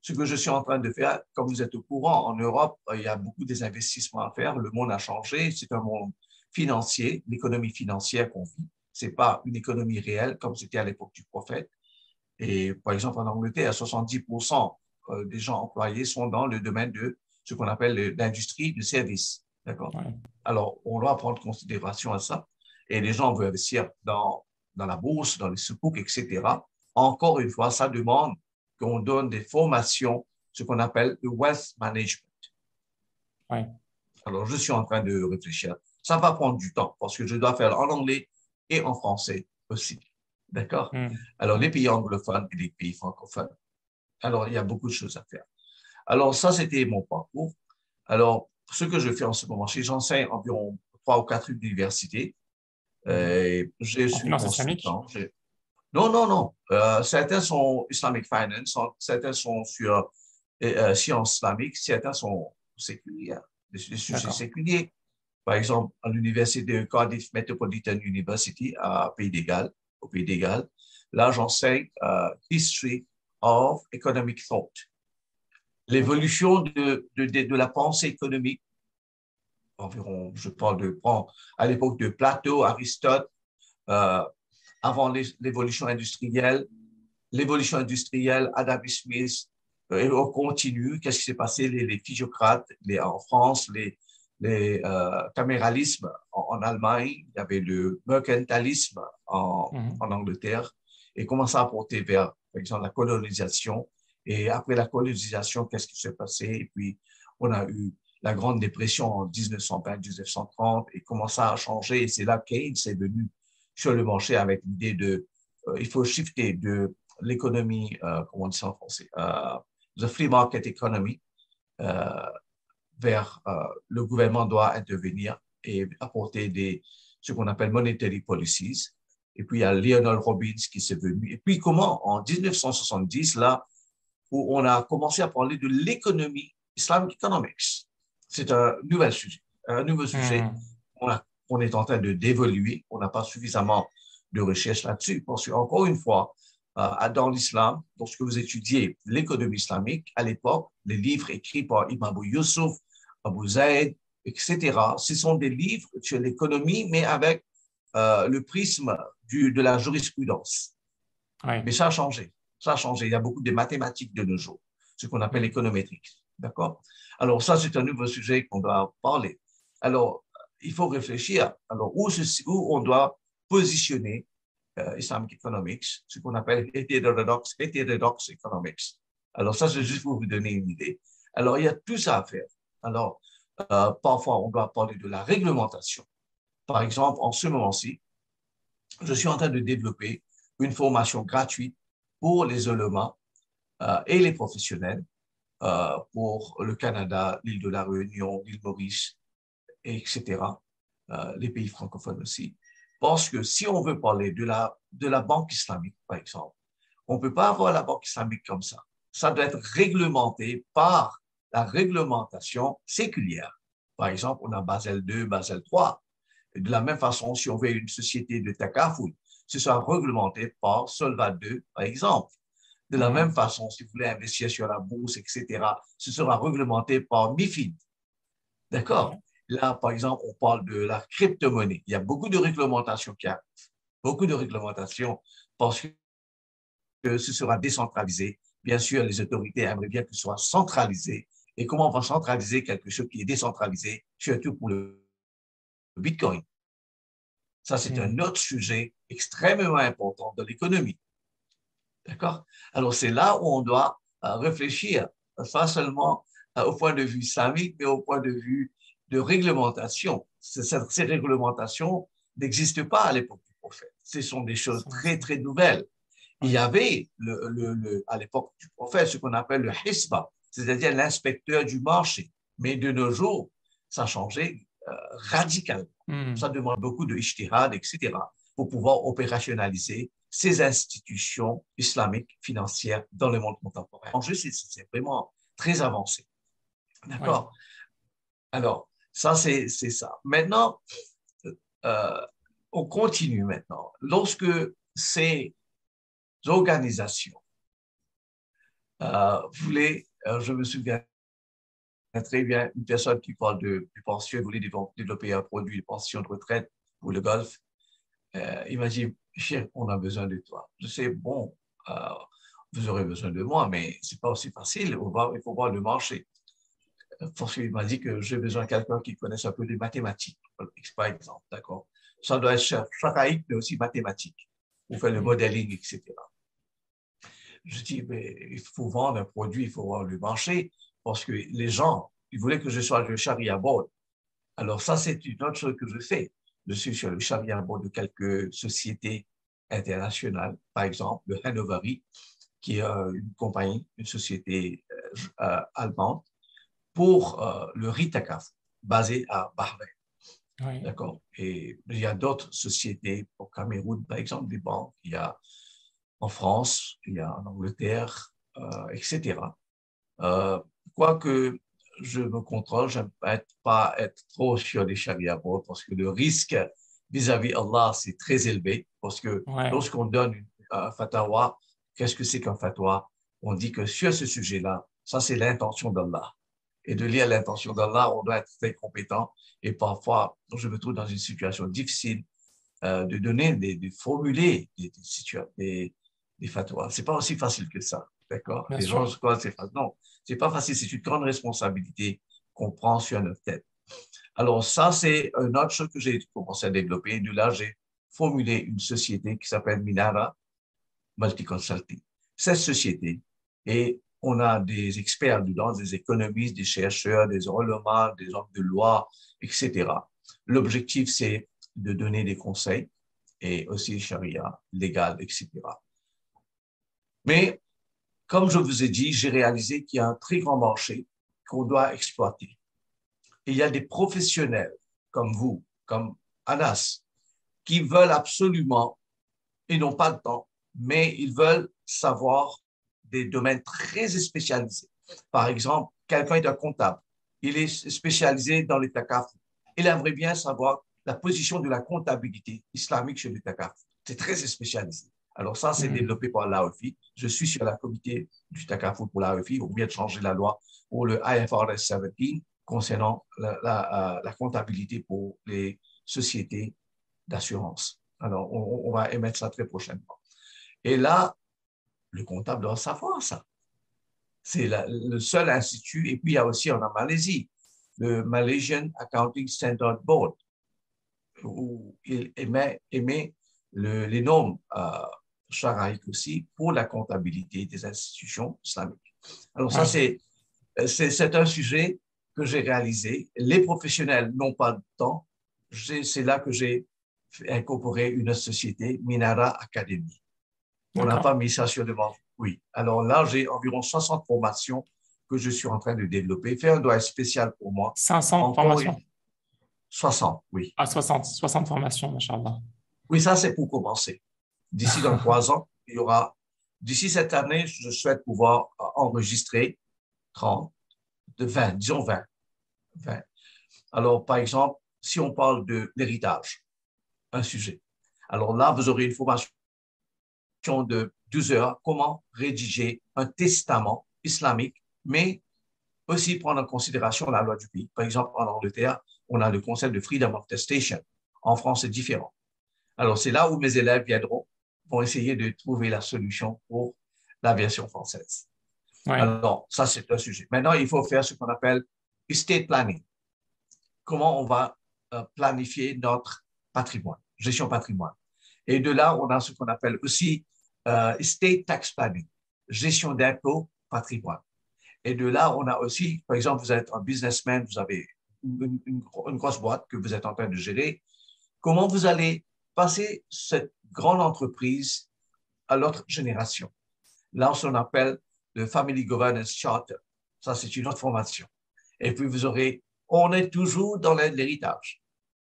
ce que je suis en train de faire, comme vous êtes au courant, en Europe, il y a beaucoup des investissements à faire. Le monde a changé. C'est un monde financier, l'économie financière qu'on vit. C'est pas une économie réelle comme c'était à l'époque du prophète. Et par exemple, en Angleterre, 70% euh, des gens employés sont dans le domaine de ce qu'on appelle l'industrie du service. D'accord? Alors, on doit prendre considération à ça. Et les gens veulent investir dans, dans la bourse, dans les secours, etc. Encore une fois, ça demande qu'on donne des formations, ce qu'on appelle le wealth management. Alors, je suis en train de réfléchir. Ça va prendre du temps parce que je dois faire en anglais et en français aussi. D'accord? Hmm. Alors, les pays anglophones et les pays francophones. Alors, il y a beaucoup de choses à faire. Alors, ça, c'était mon parcours. Alors, ce que je fais en ce moment, j'enseigne environ trois ou quatre universités. Euh, je suis consultant. Non, non, non. Euh, certains sont Islamic Finance, certains sont sur euh, sciences islamiques, certains sont séculières, des, sujets séculiers. Par exemple, à l'université de Cardiff Metropolitan University à Pays au Pays d'Égal, là, j'enseigne History of Economic Thought l'évolution de, de, de, la pensée économique, environ, je parle de, à l'époque de Plato, Aristote, euh, avant l'évolution industrielle, l'évolution industrielle, Adam Smith, euh, et on continue, qu'est-ce qui s'est passé, les, les physiocrates les, en France, les, les euh, caméralismes en, Allemagne, il y avait le mercantilisme en, mhm. en Angleterre, et comment ça a porté vers, par exemple, la colonisation, et après la colonisation, qu'est-ce qui s'est passé? Et puis, on a eu la Grande Dépression en 1920-1930 et comment ça a changé? Et c'est là Keynes est venu sur le marché avec l'idée de, euh, il faut shifter de l'économie, euh, comment on dit ça en français, euh, the free market economy, euh, vers le gouvernement doit intervenir et apporter des, ce qu'on appelle monetary policies. Et puis, il y a Lionel Robbins qui s'est venu. Et puis, comment, en 1970, là, où on a commencé à parler de l'économie Islamic Economics. C'est un nouvel sujet, un nouveau sujet hmm. qu'on est en train de d'évoluer. On n'a pas suffisamment de recherche là-dessus parce qu'encore une fois, euh, dans l'islam, lorsque vous étudiez l'économie islamique, à l'époque, les livres écrits par Ibn Abu Yusuf, Abu Zaid, etc., ce sont des livres sur l'économie, mais avec euh, le prisme du, de la jurisprudence. Mais ça a changé. Ça a changé. Il y a beaucoup de mathématiques de nos jours, ce qu'on appelle l'économétrique. D'accord? Alors, ça, c'est un nouveau sujet qu'on doit parler. Alors, il faut réfléchir. Alors, où, où on doit positionner euh, Islamic Economics, ce qu'on appelle heterodox, heterodox Economics. Alors, ça, c'est juste pour vous donner une idée. Alors, il y a tout ça à faire. Alors, euh, parfois, on doit parler de la réglementation. Par exemple, en ce moment-ci, je suis en train de développer une formation gratuite pour les ulémas euh, et les professionnels euh, pour le Canada, l'île de la Réunion, l'île Maurice, etc., euh, les pays francophones aussi. Parce que si on veut parler de la, de la banque islamique, par exemple, on ne peut pas avoir la banque islamique comme ça. Ça doit être réglementé par la réglementation séculière. Par exemple, on a Basel 2, Basel 3. De la même façon, si on veut une société de takaful, ce sera réglementé par Solva 2, par exemple. De la mhm. même façon, si vous voulez investir sur la bourse, etc., ce sera réglementé par MIFID. D'accord? Là, par exemple, on parle de la crypto-monnaie. Il y a beaucoup de réglementations qui arrivent. Beaucoup de réglementations parce que ce sera décentralisé. Bien sûr, les autorités aimeraient bien que ce soit centralisé. Et comment on va centraliser quelque chose qui est décentralisé, surtout pour le Bitcoin? Ça, c'est un autre sujet extrêmement important de l'économie. D'accord? Alors, c'est là où on doit euh, réfléchir, pas seulement euh, au point de vue islamique, mais au point de vue de réglementation. Ces réglementations n'existent pas à l'époque du prophète. Ce sont des choses très, très nouvelles. Il y avait, le, à l'époque du prophète, ce qu'on appelle le hisba, c'est-à-dire l'inspecteur du marché. Mais de nos jours, ça a changé euh, radicalement. Hmm. Ça demande beaucoup de ishtihad, etc., pour pouvoir opérationnaliser ces institutions islamiques financières dans le monde contemporain. L'enjeu, c'est vraiment très avancé. D'accord? Alors, ça, c'est ça. Maintenant, euh, on continue maintenant. Lorsque ces organisations euh, voulaient, euh, je me souviens très bien une personne qui parle de, pension, elle voulait développer un produit de pension de retraite pour le golf. Euh, il m'a dit, cher, on a besoin de toi. Je sais, bon, euh, vous aurez besoin de moi, mais c'est pas aussi facile. il faut voir le marché. Parce qu'il m'a dit que j'ai besoin de quelqu'un qui connaisse un peu les mathématiques, par exemple, d'accord? Ça doit être charaïque, mais aussi mathématique, pour faire le modeling, etc. Je dis, mais il faut vendre un produit, il faut voir le marché parce que les gens, ils voulaient que je sois le charia board. Alors ça, c'est une autre chose que je fais. Je suis sur le charia board de quelques sociétés internationales, par exemple le Hanoveri, qui est euh, une compagnie, une société euh, euh, allemande, pour le Ritakaf, basé à Bahreïn. D'accord? Et il y a d'autres sociétés au Cameroun, par exemple, des banques. Il y a en France, il y a en Angleterre, etc quoique je me contrôle, je n'aime pas être trop sur les charia parce que le risque vis-à-vis Allah, c'est très élevé parce que lorsqu'on donne un fatwa, qu'est-ce que c'est qu'un fatwa? On dit que sur ce sujet-là, ça c'est l'intention d'Allah. Et de lire l'intention d'Allah, on doit être très compétent. Et parfois, je me trouve dans une situation difficile euh, de donner, de, formuler des, des, des, des fatwas. C'est pas aussi facile que ça. D'accord Les gens croient c'est facile. Non, c'est pas facile. C'est une grande responsabilité qu'on prend sur notre tête. Alors, ça, c'est une autre chose que j'ai commencé à développer. De là, j'ai formulé une société qui s'appelle Minara Multiconsulting. Cette société, et on a des experts dedans, des économistes, des chercheurs, des des hommes de loi, etc. L'objectif, c'est de donner des conseils et aussi charia, légal, etc. Mais comme je vous ai dit, j'ai réalisé qu'il y a un très grand marché qu'on doit exploiter. il y a des professionnels comme vous, comme Anas, qui veulent absolument, et n'ont pas le temps, mais ils veulent savoir des domaines très spécialisés. Par exemple, quelqu'un est un comptable. Il est spécialisé dans l'État CAF. Il aimerait bien savoir la position de la comptabilité islamique chez l'État CAF. C'est très spécialisé. Alors ça, c'est mmh. développé par l'AOFI. Je suis sur la comité du TACAFOOT pour l'AOFI. On vient de changer la loi pour le IFRS 17 concernant la, euh, la, comptabilité pour les sociétés d'assurance. Alors, on, va émettre ça très prochainement. Et là, le comptable doit savoir ça. C'est le seul institut. Et puis, il y a aussi en Malaisie, le Malaysian Accounting Standard Board, où il émet, émet le, les normes euh, aussi pour la comptabilité des institutions islamiques. Alors, ça, c'est c'est un sujet que j'ai réalisé. Les professionnels n'ont pas de temps. C'est là que j'ai incorporé une société, Minara Academy. On n'a pas mis ça sur demande. Oui. Alors là, j'ai environ 60 formations que je suis en train de développer. Faire un doigt spécial pour moi. 500 formations 60, oui. Ah, 60, 60 formations, machallah. Oui, ça, c'est pour commencer. D'ici dans trois ans, il y aura. D'ici cette année, je souhaite pouvoir enregistrer 30, de 20, disons 20. 20. Alors, par exemple, si on parle de l'héritage, un sujet. Alors là, vous aurez une formation de 12 heures, comment rédiger un testament islamique, mais aussi prendre en considération la loi du pays. Par exemple, en Angleterre, on a le concept de freedom of testation. En France, c'est différent. Alors, c'est là où mes élèves viendront, vont essayer de trouver la solution pour la version française. Alors, ça, c'est un sujet. Maintenant, il faut faire ce qu'on appelle estate planning. Comment on va euh, planifier notre patrimoine, gestion patrimoine. Et de là, on a ce qu'on appelle aussi euh, estate tax planning, gestion d'impôts patrimoine. Et de là, on a aussi, par exemple, vous êtes un businessman, vous avez une, une, grosse boîte que vous êtes en train de gérer. Comment vous allez passer cette grande entreprise à l'autre génération? Là, on appelle le Family Governance Charter. Ça, c'est une autre formation. Et puis, vous aurez, on est toujours dans l'héritage.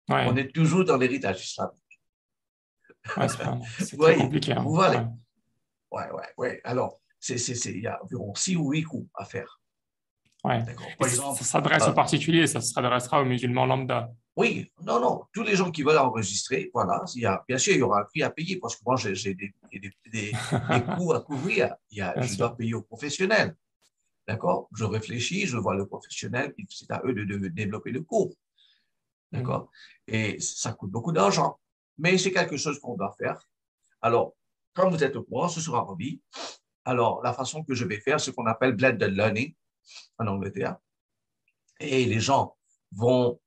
On est toujours dans l'héritage islamique. c'est très compliqué. Hein. Voilà. Ouais, ouais, ouais. Alors, c'est, il y a environ six ou huit coups à faire. Ouais. Par exemple, ça s'adresse aux euh, particuliers, ça s'adressera aux musulmans lambda. Oui, non, non. Tous les gens qui veulent enregistrer, voilà. Il y a, bien sûr, il y aura un prix à payer parce que moi, j'ai des, des, des, coûts à couvrir. Il y a, je dois payer aux professionnels. D'accord? Je réfléchis, je vois le professionnel, c'est à eux de, de développer le cours. D'accord? Et ça coûte beaucoup d'argent. Mais c'est quelque chose qu'on doit faire. Alors, quand vous êtes au courant, ce sera envie. Alors, la façon que je vais faire, c'est ce qu'on appelle blended learning en Angleterre. Et les gens vont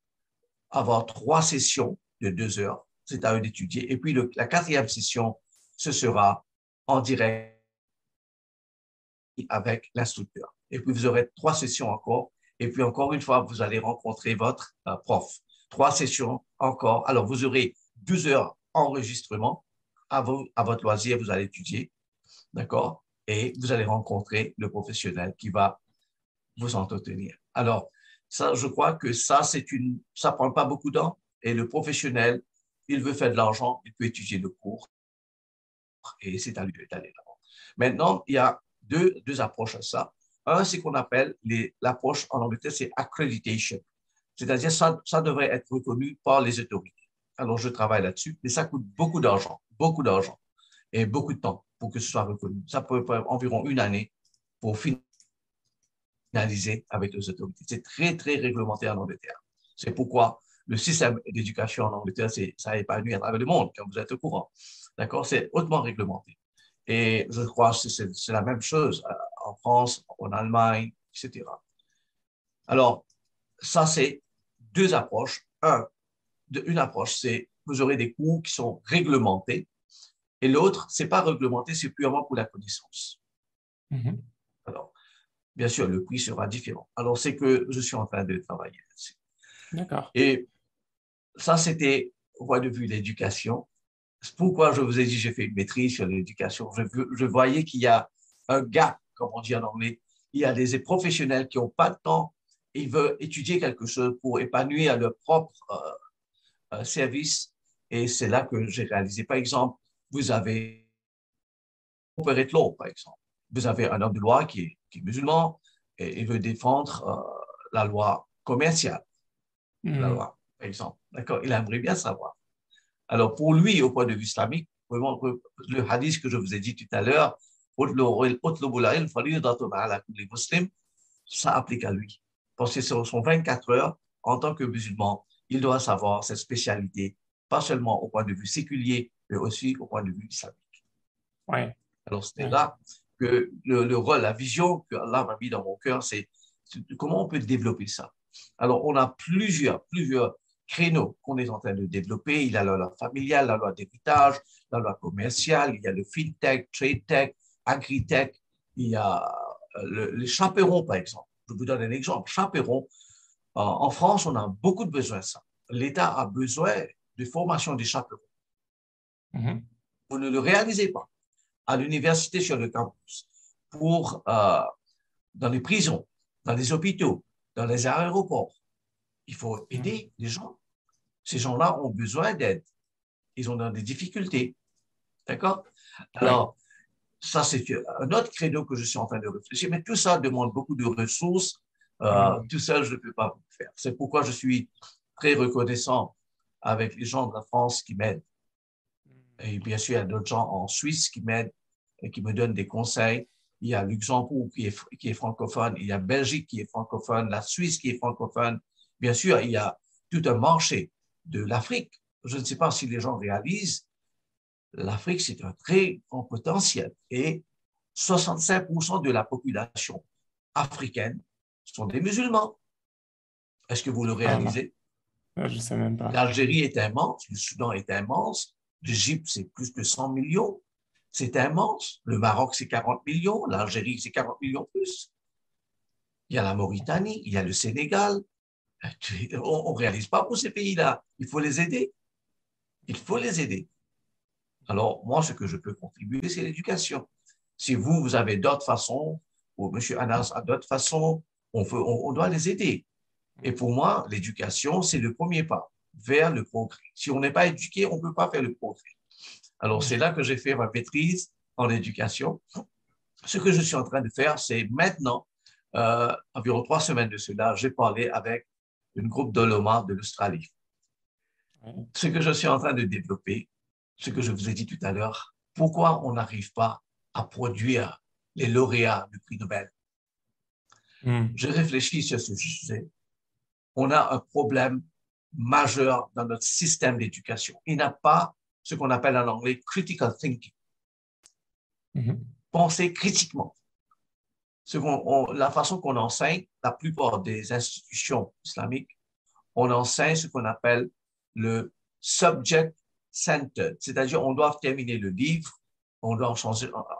avoir trois sessions de deux heures. C'est à eux d'étudier. Et puis, la quatrième session, ce sera en direct avec l'instructeur. Et puis, vous aurez trois sessions encore. Et puis, encore une fois, vous allez rencontrer votre euh, prof. Trois sessions encore. Alors, vous aurez deux heures enregistrement. À, à votre loisir, vous allez étudier. D'accord? Et vous allez rencontrer le professionnel qui va vous entretenir. Alors, ça, je crois que ça, c'est une, ça prend pas beaucoup de. Et le professionnel, il veut faire de l'argent, il peut étudier le cours. Et c'est à lui d'aller là Maintenant, il y a deux, deux approches à ça. Un, c'est qu'on appelle l'approche en Angleterre, c'est accreditation. C'est-à-dire, ça, ça devrait être reconnu par les autorités. Alors, je travaille là-dessus, mais ça coûte beaucoup d'argent, beaucoup d'argent et beaucoup de temps pour que ce soit reconnu. Ça peut prendre environ une année pour finir finalisé avec les autorités. C'est très, très réglementé en Angleterre. C'est pourquoi le système d'éducation en Angleterre, ça épanouit à travers le monde, comme vous êtes au courant. D'accord? C'est hautement réglementé. Et je crois que c'est la même chose euh, en France, en Allemagne, etc. Alors, ça, c'est deux approches. Un, une approche, c'est vous aurez des cours qui sont réglementés, et l'autre, c'est pas réglementé, c'est purement pour la connaissance. Mm-hmm. Alors, bien sûr, le prix sera différent. Alors, c'est que je suis en train de travailler là-dessus. D'accord. Et ça, c'était au point de vue de l'éducation. C'est pourquoi je vous ai dit j'ai fait une maîtrise sur l'éducation. Je, je voyais qu'il y a un gap, comme on dit en anglais. Il y a des professionnels qui n'ont pas de temps. Ils veulent étudier quelque chose pour épanouir leur propre euh, euh, service. Et c'est là que j'ai réalisé. Par exemple, vous avez Law, par exemple. vous avez un homme de loi qui est, musulman et veut défendre euh, la loi commerciale, la hmm. loi, par exemple. D'accord? Il aimerait bien savoir. Alors, pour lui, au point de vue islamique, vraiment, le hadith que je vous ai dit tout à l'heure, ça applique à lui. Parce que ce sont 24 heures en tant que musulman, il doit savoir cette spécialité, pas seulement au point de vue séculier, mais aussi au point de vue islamique. Ouais. Alors, c'est là que le, rôle, la vision que Allah m'a mis dans mon cœur, c'est comment on peut développer ça? Alors, on a plusieurs, plusieurs créneaux qu'on est en train de développer. Il y a la loi familiale, la loi d'héritage, la loi commerciale, il y a le fintech, trade tech, agritech, il y a euh, les chaperons, par exemple. Je vous donne un exemple. Chaperons, en France, on a beaucoup de besoin de ça. L'État a besoin de formation des chaperons. Mm-hmm. Vous ne le réalisez pas à l'université sur le campus, pour, euh, dans les prisons, dans les hôpitaux, dans les aéroports. Il faut aider les gens. Ces gens-là ont besoin d'aide. Ils ont des difficultés. D'accord? Alors, ça, c'est un autre créneau que je suis en train de réfléchir, mais tout ça demande beaucoup de ressources. Euh, tout seul, je ne peux pas le faire. C'est pourquoi je suis très reconnaissant avec les gens de la France qui m'aident. Et bien sûr, il y a d'autres gens en Suisse qui m'aident qui me donnent des conseils. Il y a Luxembourg qui est, qui est francophone, il y a Belgique qui est francophone, la Suisse qui est francophone. Bien sûr, il y a tout un marché de l'Afrique. Je ne sais pas si les gens réalisent, l'Afrique, c'est un très grand potentiel et 65% de la population africaine sont des musulmans. Est-ce que vous le réalisez? Ah, je ne sais même pas. L'Algérie est immense, le Soudan est immense, l'Égypte, c'est plus de 100 millions. C'est immense. Le Maroc, c'est 40 millions. L'Algérie, c'est 40 millions plus. Il y a la Mauritanie, il y a le Sénégal. On ne réalise pas pour ces pays-là. Il faut les aider. Il faut les aider. Alors, moi, ce que je peux contribuer, c'est l'éducation. Si vous, vous avez d'autres façons, ou M. Anas a d'autres façons, on, on doit les aider. Et pour moi, l'éducation, c'est le premier pas vers le progrès. Si on n'est pas éduqué, on ne peut pas faire le progrès. Alors, c'est là que j'ai fait ma maîtrise en éducation. Ce que je suis en train de faire, c'est maintenant, euh, environ trois semaines de cela, j'ai parlé avec une groupe d'Oloma de l'Australie. Ce que je suis en train de développer, ce que je vous ai dit tout à l'heure, pourquoi on n'arrive pas à produire les lauréats du prix Nobel? Hmm. Je réfléchis sur ce sujet. On a un problème majeur dans notre système d'éducation. Il n'a pas ce qu'on appelle en anglais critical thinking. Mm-hmm. Penser critiquement. la façon qu'on enseigne, la plupart des institutions islamiques, on enseigne ce qu'on appelle le subject centered, c'est-à-dire on doit terminer le livre, on doit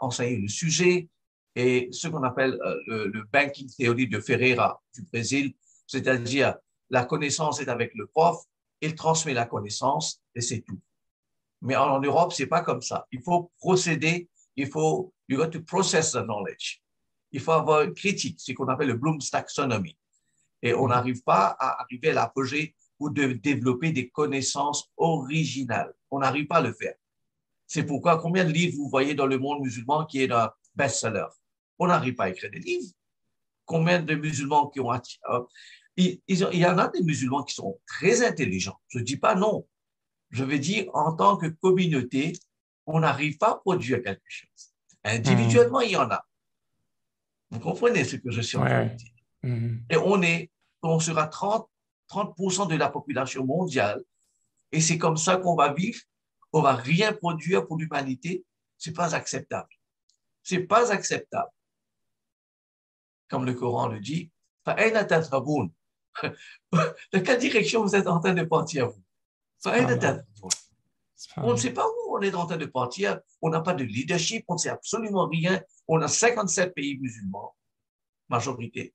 enseigner le sujet, et ce qu'on appelle euh, le, le, banking theory de Ferreira du Brésil, c'est-à-dire la connaissance est avec le prof, il transmet la connaissance et c'est tout. Mais en Europe, c'est pas comme ça. Il faut procéder, il faut, you got to process the knowledge. Il faut avoir une critique, ce qu'on appelle le Bloom's taxonomy. Et on n'arrive pas à arriver à l'apogée ou de développer des connaissances originales. On n'arrive pas à le faire. C'est pourquoi combien de livres vous voyez dans le monde musulman qui est un best-seller? On n'arrive pas à écrire des livres. Combien de musulmans qui ont... Euh, il, y en a des musulmans qui sont très intelligents. Je ne dis pas non. Je veux dire, en tant que communauté, on n'arrive pas à produire quelque chose. Individuellement, il y en a. Vous comprenez ce que je suis en train de dire? Mm-hmm. Et on est, on sera 30, 30% de la population mondiale. Et c'est comme ça qu'on va vivre. On va rien produire pour l'humanité. C'est pas acceptable. C'est pas acceptable. Comme le Coran le dit, de quelle direction vous êtes en train de partir, vous? On ne sait pas où on est en train de partir. On n'a pas de leadership, on ne sait absolument rien. On a 57 pays musulmans, majorité.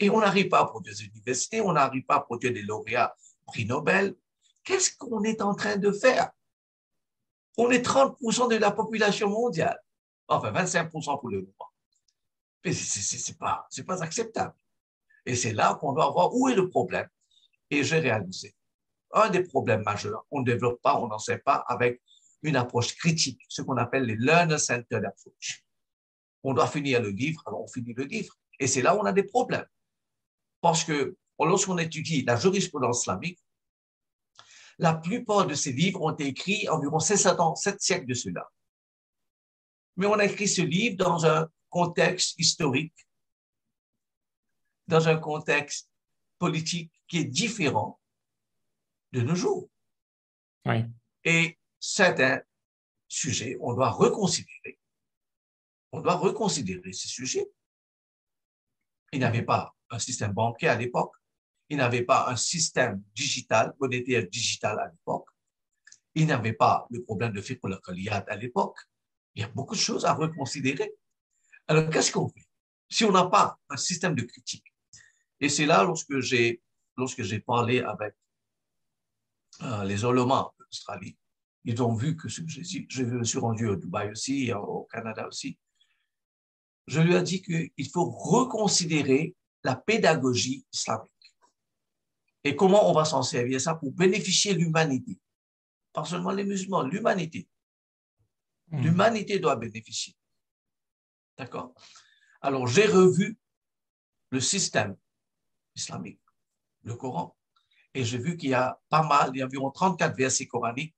Et on n'arrive pas à produire des universités, on n'arrive pas à produire des lauréats prix Nobel. Qu'est-ce qu'on est en train de faire? On est 30% de la population mondiale. Enfin, 25% pour le moment. Mais ce n'est pas, pas acceptable. Et c'est là qu'on doit voir où est le problème. Et j'ai réalisé un des problèmes majeurs. On ne développe pas, on n'en sait pas avec une approche critique, ce qu'on appelle les learner-centered approach. on doit finir le livre, alors on finit le livre. Et c'est là où on a des problèmes. Parce que lorsqu'on étudie la jurisprudence islamique, la plupart de ces livres ont été écrits environ 7 ans, 7 siècles de cela. Mais on a écrit ce livre dans un contexte historique, dans un contexte politique qui est différent de nos jours. Oui. Et certains sujets, on doit reconsidérer. On doit reconsidérer ces sujets. Il n'y avait pas un système bancaire à l'époque. Il n'avait pas un système digital, monétaire digital à l'époque. Il n'avait pas le problème de fiqh à l'époque. Il y a beaucoup de choses à reconsidérer. Alors, qu'est-ce qu'on fait? Si on n'a pas un système de critique Et c'est là, lorsque j'ai lorsque j'ai parlé avec euh, les Allemands d'Australie, ils ont vu que je me suis rendu au Dubaï aussi, au Canada aussi, je lui ai dit qu'il faut reconsidérer la pédagogie islamique. Et comment on va s'en servir ça pour bénéficier l'humanité. Pas seulement les musulmans, l'humanité. Hmm. L'humanité doit bénéficier. D'accord? Alors, j'ai revu le système islamique, le Coran, et j'ai vu qu'il y a pas mal, il y a environ 34 versets coraniques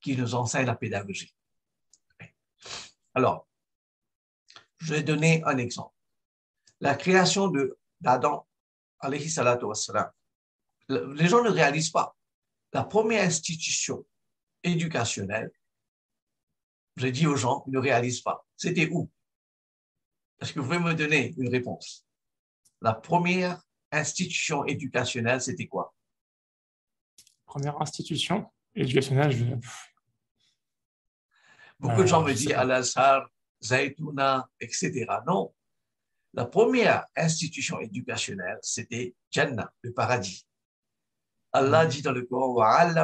qui nous enseignent la pédagogie. Alors, je vais donner un exemple. La création d'Adam, salatu les gens ne réalisent pas. La première institution éducationnelle, j'ai dit aux gens, ils ne réalisent pas. C'était où? Est-ce que vous pouvez me donner une réponse? La première institution éducationnelle, c'était quoi? Première institution éducationnelle, je... Beaucoup de gens me disent Al-Azhar, Zaytuna, etc. Non. La première institution éducationnelle, c'était Jannah, le paradis. Allah dit dans le Coran,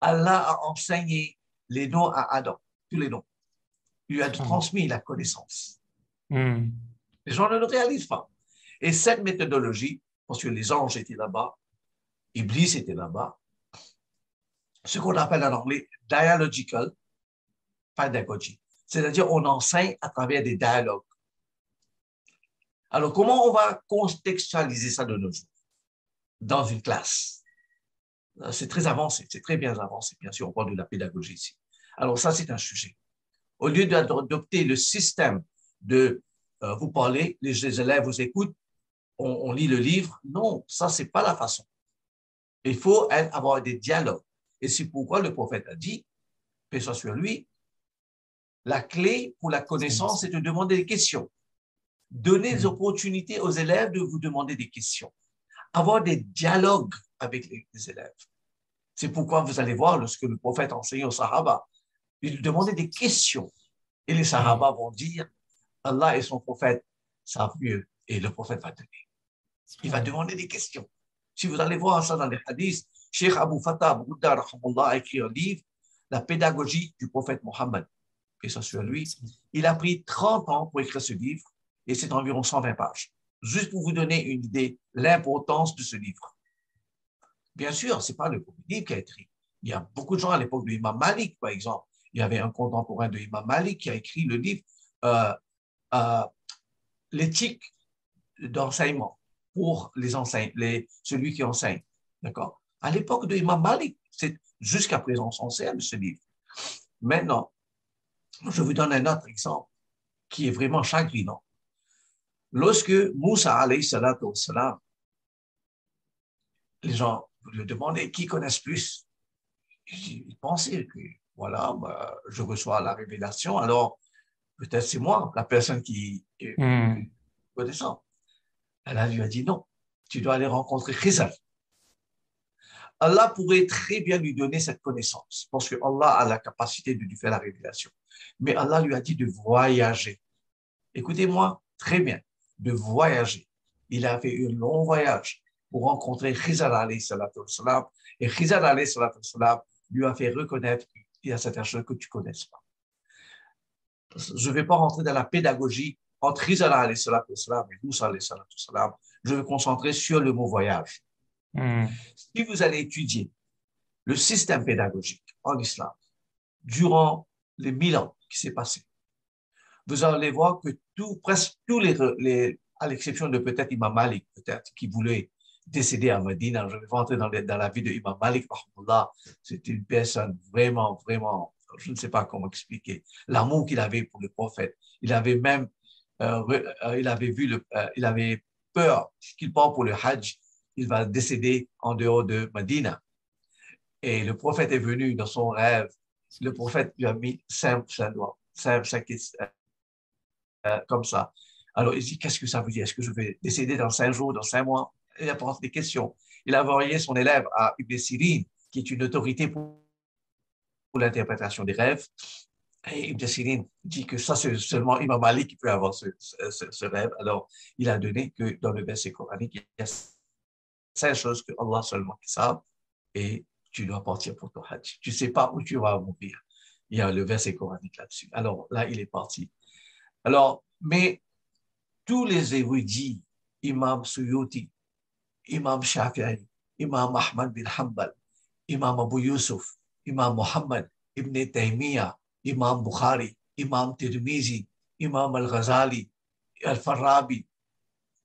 Allah a enseigné les noms à Adam, tous les noms. Il lui a transmis la connaissance. Hmm. Les gens ne le réalisent pas. Et cette méthodologie, parce que les anges étaient là-bas, Iblis était là-bas, ce qu'on appelle en anglais dialogical pedagogy, c'est-à-dire on enseigne à travers des dialogues. Alors, comment on va contextualiser ça de nos jours? dans une classe. Euh, c'est très avancé, c'est très bien avancé, bien sûr, on parle de la pédagogie ici. Alors ça, c'est un sujet. Au lieu d'adopter le système de euh, vous parler, les, élèves vous écoutent, on, lit le livre, non, ça, c'est pas la façon. Il faut avoir des dialogues. Et c'est pourquoi le prophète a dit, paix soit sur lui, la clé pour la connaissance, c'est de demander des questions. Donner des opportunités aux élèves de vous demander des questions avoir des dialogues avec les, élèves. C'est pourquoi vous allez voir lorsque le prophète enseigne aux Sahaba, il demandait des questions. Et les Sahaba vont dire, Allah et son prophète savent mieux. Et le prophète va donner. Il va demander des questions. Si vous allez voir ça dans les hadiths, Cheikh Abu Fatah a écrit un livre, La pédagogie du prophète Mohammed. Et ça sur lui. Il a pris 30 ans pour écrire ce livre et c'est environ 120 pages juste pour vous donner une idée, l'importance de ce livre. Bien sûr, ce n'est pas le premier livre qui a écrit. Il y a beaucoup de gens à l'époque de Imam Malik, par exemple. Il y avait un contemporain de Imam Malik qui a écrit le livre euh, euh, L'éthique d'enseignement pour les enseignants, les, celui qui enseigne. D'accord? À l'époque de Imam Malik, c'est jusqu'à présent de ce livre. Maintenant, je vous donne un autre exemple qui est vraiment chagrinant. Lorsque Moussa alayhi salatu salam, les gens lui demandaient qui connaissent plus? Il pensait que, voilà, bah, je reçois la révélation, alors peut-être c'est moi, la personne qui hmm. connaissant. Elle lui a dit non, tu dois aller rencontrer Khizar. Allah pourrait très bien lui donner cette connaissance, parce que Allah a la capacité de lui faire la révélation. Mais Allah lui a dit de voyager. Écoutez-moi très bien de voyager. Il a fait un long voyage pour rencontrer Khizar alayhi salam. Et Khizar lui a fait reconnaître qu'il y a certaines choses que tu ne connais pas. Je ne vais pas rentrer dans la pédagogie entre Khizar alayhi et Moussa alayhi. Je vais me concentrer sur le mot voyage. Hmm. Si vous allez étudier le système pédagogique en islam durant les mille ans qui s'est passé, vous allez voir que tout, presque tous les, les à l'exception de peut-être Imam Malik, peut-être, qui voulait décéder à Medina. Je vais rentrer dans, dans la vie de Imam Malik, c'est une personne vraiment, vraiment, je ne sais pas comment expliquer, l'amour qu'il avait pour le prophète. Il avait même, il avait vu, le, euh, il avait peur qu'il part pour le Hajj, il va décéder en dehors de Medina. Et le prophète est venu dans son rêve. Le prophète lui a mis cinq, cinq doigts, cinq, cinq, comme ça. Alors, il dit, qu'est-ce que ça veut dire? Est-ce que je vais décéder dans cinq jours, dans cinq mois? Il a posé des questions. Il a envoyé son élève à Ibn Sirin, qui est une autorité pour, l'interprétation des rêves. Et Ibn Sirin dit que ça, c'est seulement Imam Ali qui peut avoir ce, rêve. Alors, il a donné que dans le verset coranique, il y a cinq choses que Allah seulement qui sait, et tu dois partir pour ton hajj. Tu ne sais pas où tu vas mourir. Il y a le verset coranique là-dessus. Alors là, il est parti. Alors, mais tous les érudits, Imam Suyuti, Imam Shafi'i, Imam Ahmad bin Hanbal, Imam Abu Yusuf, Imam Muhammad Ibn Taymiyyah, Imam Bukhari, Imam Tirmizi, Imam Al-Ghazali, Al-Farabi,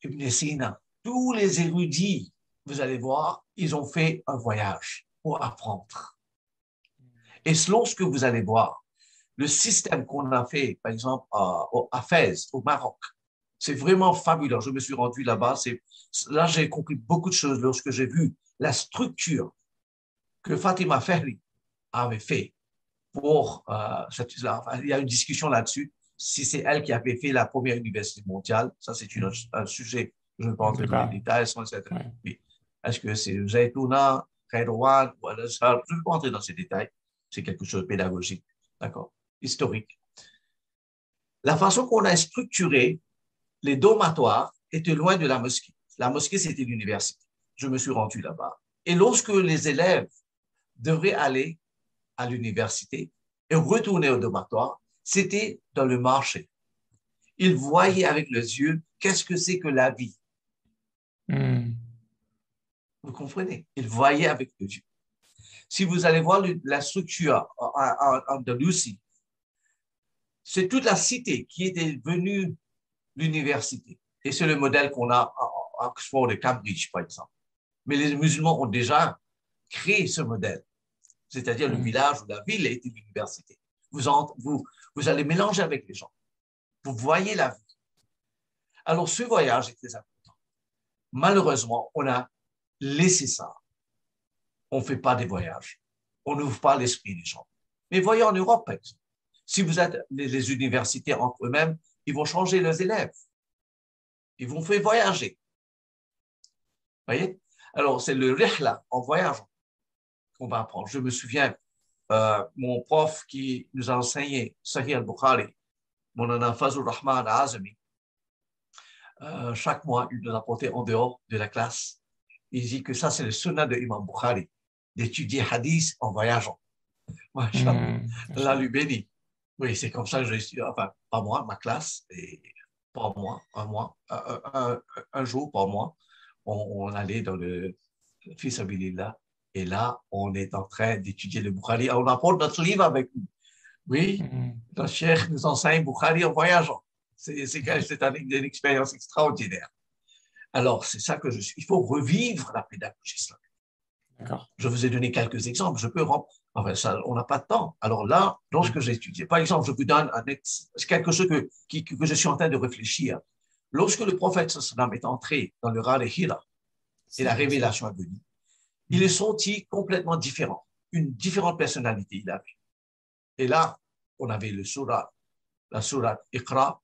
Ibn Sina, tous les érudits, vous allez voir, ils ont fait un voyage pour apprendre. Et selon ce que vous allez voir, le système qu'on a fait, par exemple, à, à Fès, au Maroc, c'est vraiment fabuleux. Je me suis rendu là-bas. Là, j'ai compris beaucoup de choses lorsque j'ai vu la structure que Fatima Ferri avait fait pour euh, cette, il y a une discussion là-dessus. Si c'est elle qui avait fait la première université mondiale, ça c'est un sujet, je ne vais pas entrer dans les détails, Est-ce que c'est Zaytouna, Khairwan, ou je ne vais pas entrer dans ces détails. C'est quelque chose de pédagogique, d'accord, historique. La façon qu'on a structuré les dormatoires étaient loin de la mosquée. La mosquée, c'était l'université. Je me suis rendu là-bas. Et lorsque les élèves devraient aller à l'université et retourner au dormatoire, c'était dans le marché. Ils voyaient avec les yeux qu'est-ce que c'est que la vie. Hmm. Vous comprenez? Ils voyaient avec les yeux. Si vous allez voir la structure en Andalousie, c'est toute la cité qui était venue l'université. Et c'est le modèle qu'on a à Oxford et Cambridge, par exemple. Mais les musulmans ont déjà créé ce modèle, c'est-à-dire le mm. village ou la ville est une université. Vous, vous, vous allez mélanger avec les gens. Vous voyez la vie. Alors, ce voyage est très important. Malheureusement, on a laissé ça. On ne fait pas des voyages. On n'ouvre pas l'esprit des gens. Mais voyez en Europe, par exemple. Si vous êtes les universités entre eux-mêmes, ils vont changer leurs élèves. Ils vont faire voyager. Vous voyez? Alors, c'est le rihla, en voyage, qu'on va apprendre. Je me souviens, euh, mon prof qui nous a enseigné Sahih al-Bukhari, mon Fazul Rahman Azami, euh, chaque mois, il nous apportait en dehors de la classe. Il dit que ça, c'est le sunnah de Imam Bukhari, d'étudier hadith en voyageant. Moi, mmh, la lui béni. Oui, c'est comme ça que j'ai enfin, pas moi, ma classe, et pas moi, un mois, un, un, jour par mois, on, allait dans le Fils là, et là, on est en train d'étudier le Bukhari. On apporte notre livre avec nous. Oui, mm-hmm. notre cher nous enseigne Bukhari en voyageant. C'est une, expérience extraordinaire. Alors, c'est ça que je suis. Il faut revivre la pédagogie islamique. Je vous ai donné quelques exemples. Je peux Enfin, ça, on n'a pas de temps. Alors là, lorsque j'ai étudié, par exemple, je vous donne un quelque chose que, que, je suis en train de réfléchir. Lorsque le prophète sallam est entré dans le Ra de Hira et la révélation est venue, il est senti complètement différent, une différente personnalité il avait. Et là, on avait le surah, la surah Iqra,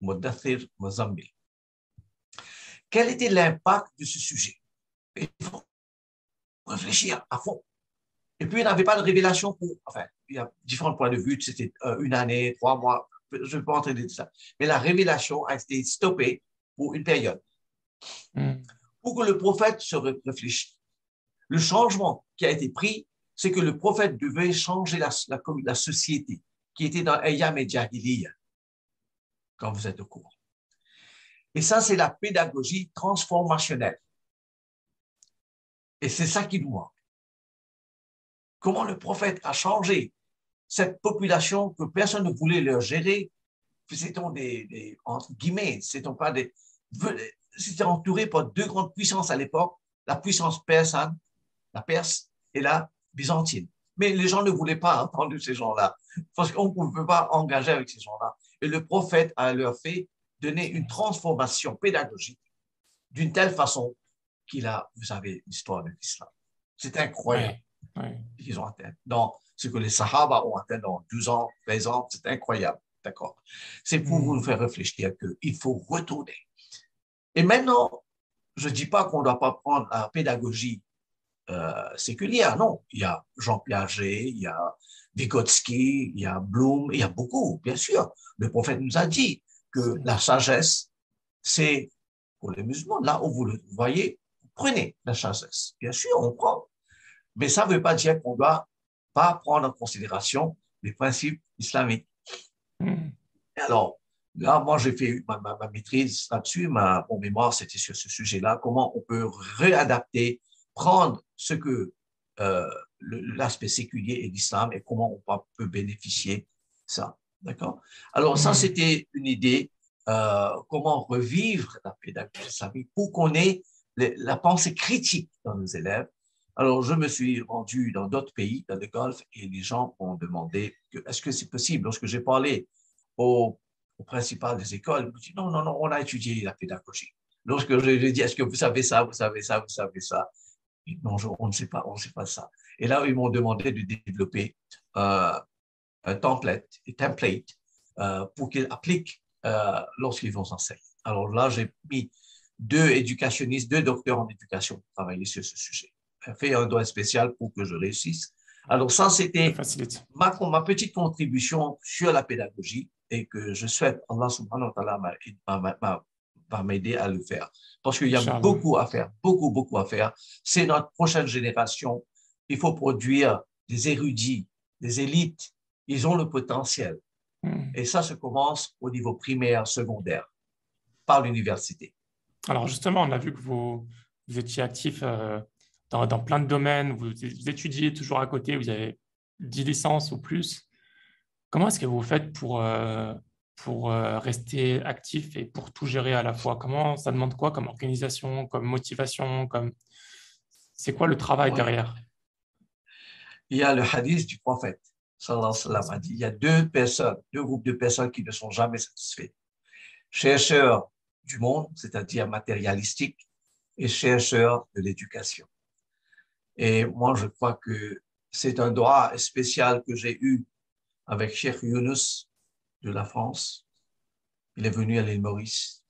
Mudathir, Muzammil. Quel était l'impact de ce sujet? Il faut réfléchir à fond. Et puis, il n'avait pas de révélation pour. Enfin, il y a différents points de vue. C'était euh, une année, trois mois. Je ne vais pas entrer dans ça. Mais la révélation a été stoppée pour une période. Hmm. Pour que le prophète se réfléchisse. Le changement qui a été pris, c'est que le prophète devait changer la, société qui était dans Ayam et Jahiliya, quand vous êtes au courant. Et ça, c'est la pédagogie transformationnelle. Et c'est ça qui nous manque comment le prophète a changé cette population que personne ne voulait leur gérer? Des, des, entre guillemets, pas des, c'était entouré par deux grandes puissances à l'époque, la puissance persane, la Perse et la byzantine. Mais les gens ne voulaient pas entendre ces gens-là, parce qu'on ne pouvait pas engager avec ces gens-là. Et le prophète a leur fait donner une transformation pédagogique d'une telle façon qu'il a, vous savez, l'histoire de l'islam. C'est incroyable. Ils ont atteint. Donc, ce que les Sahaba ont atteint dans 12 ans, 13 ans, c'est incroyable. D'accord C'est pour hmm. vous faire réfléchir qu'il faut retourner. Et maintenant, je ne dis pas qu'on ne doit pas prendre la pédagogie séculière, non. Il y a Jean Piaget, il y a Vygotsky, il y a Bloom, il y a beaucoup, bien sûr. Le prophète nous a dit que la sagesse, c'est pour les musulmans. Là où vous le voyez, prenez la sagesse. Bien sûr, on prend. Mais ça ne veut pas dire qu'on ne doit pas prendre en considération les principes islamiques. Hmm. Alors, là, moi, j'ai fait ma, maîtrise là-dessus, ma, mon mémoire, c'était sur ce sujet-là, comment on peut réadapter, prendre ce que euh, l'aspect séculier et l'islam et comment on peut bénéficier ça. D'accord? Alors, ça, c'était une idée, euh, comment revivre la pédagogie islamique pour qu'on ait la pensée critique dans nos élèves. Alors, je me suis rendu dans d'autres pays, dans le Golfe, et les gens ont demandé est-ce que c'est possible? Lorsque j'ai parlé au, au, principal des écoles, ils m'ont dit non, non, non, on a étudié la pédagogie. Lorsque je lui ai dit est-ce que vous savez ça, vous savez ça, vous savez ça? Non, on ne sait pas, on ne sait pas ça. Et là, ils m'ont demandé de développer euh, un template, un template euh, pour qu'ils appliquent euh, lorsqu'ils vont s'enseigner. Alors là, j'ai mis deux éducationnistes, deux docteurs en éducation pour travailler sur ce sujet. J'ai fait un doigt spécial pour que je réussisse. Alors ça, c'était ma, ma, petite contribution sur la pédagogie et que je souhaite Allah subhanahu wa ta'ala va m'aider à le faire. Parce qu'il y a beaucoup à faire, beaucoup, beaucoup à faire. C'est notre prochaine génération. Il faut produire des érudits, des élites. Ils ont le potentiel. Hmm. Et ça se commence au niveau primaire, secondaire, par l'université. Alors justement, on a vu que vous, vous étiez actif euh, dans, dans, plein de domaines, vous, étudiez toujours à côté, vous avez 10 licences ou plus. Comment est-ce que vous faites pour, euh, pour euh, rester actif et pour tout gérer à la fois Comment ça demande quoi comme organisation, comme motivation comme... C'est quoi le travail derrière? Il y a le hadith du prophète, dit, il y a deux personnes, deux groupes de personnes qui ne sont jamais satisfaits. Chercheurs du monde, c'est-à-dire matérialistique, et chercheur de l'éducation. Et moi, je crois que c'est un droit spécial que j'ai eu avec Cheikh Younous de la France. Il est venu à l'île Maurice.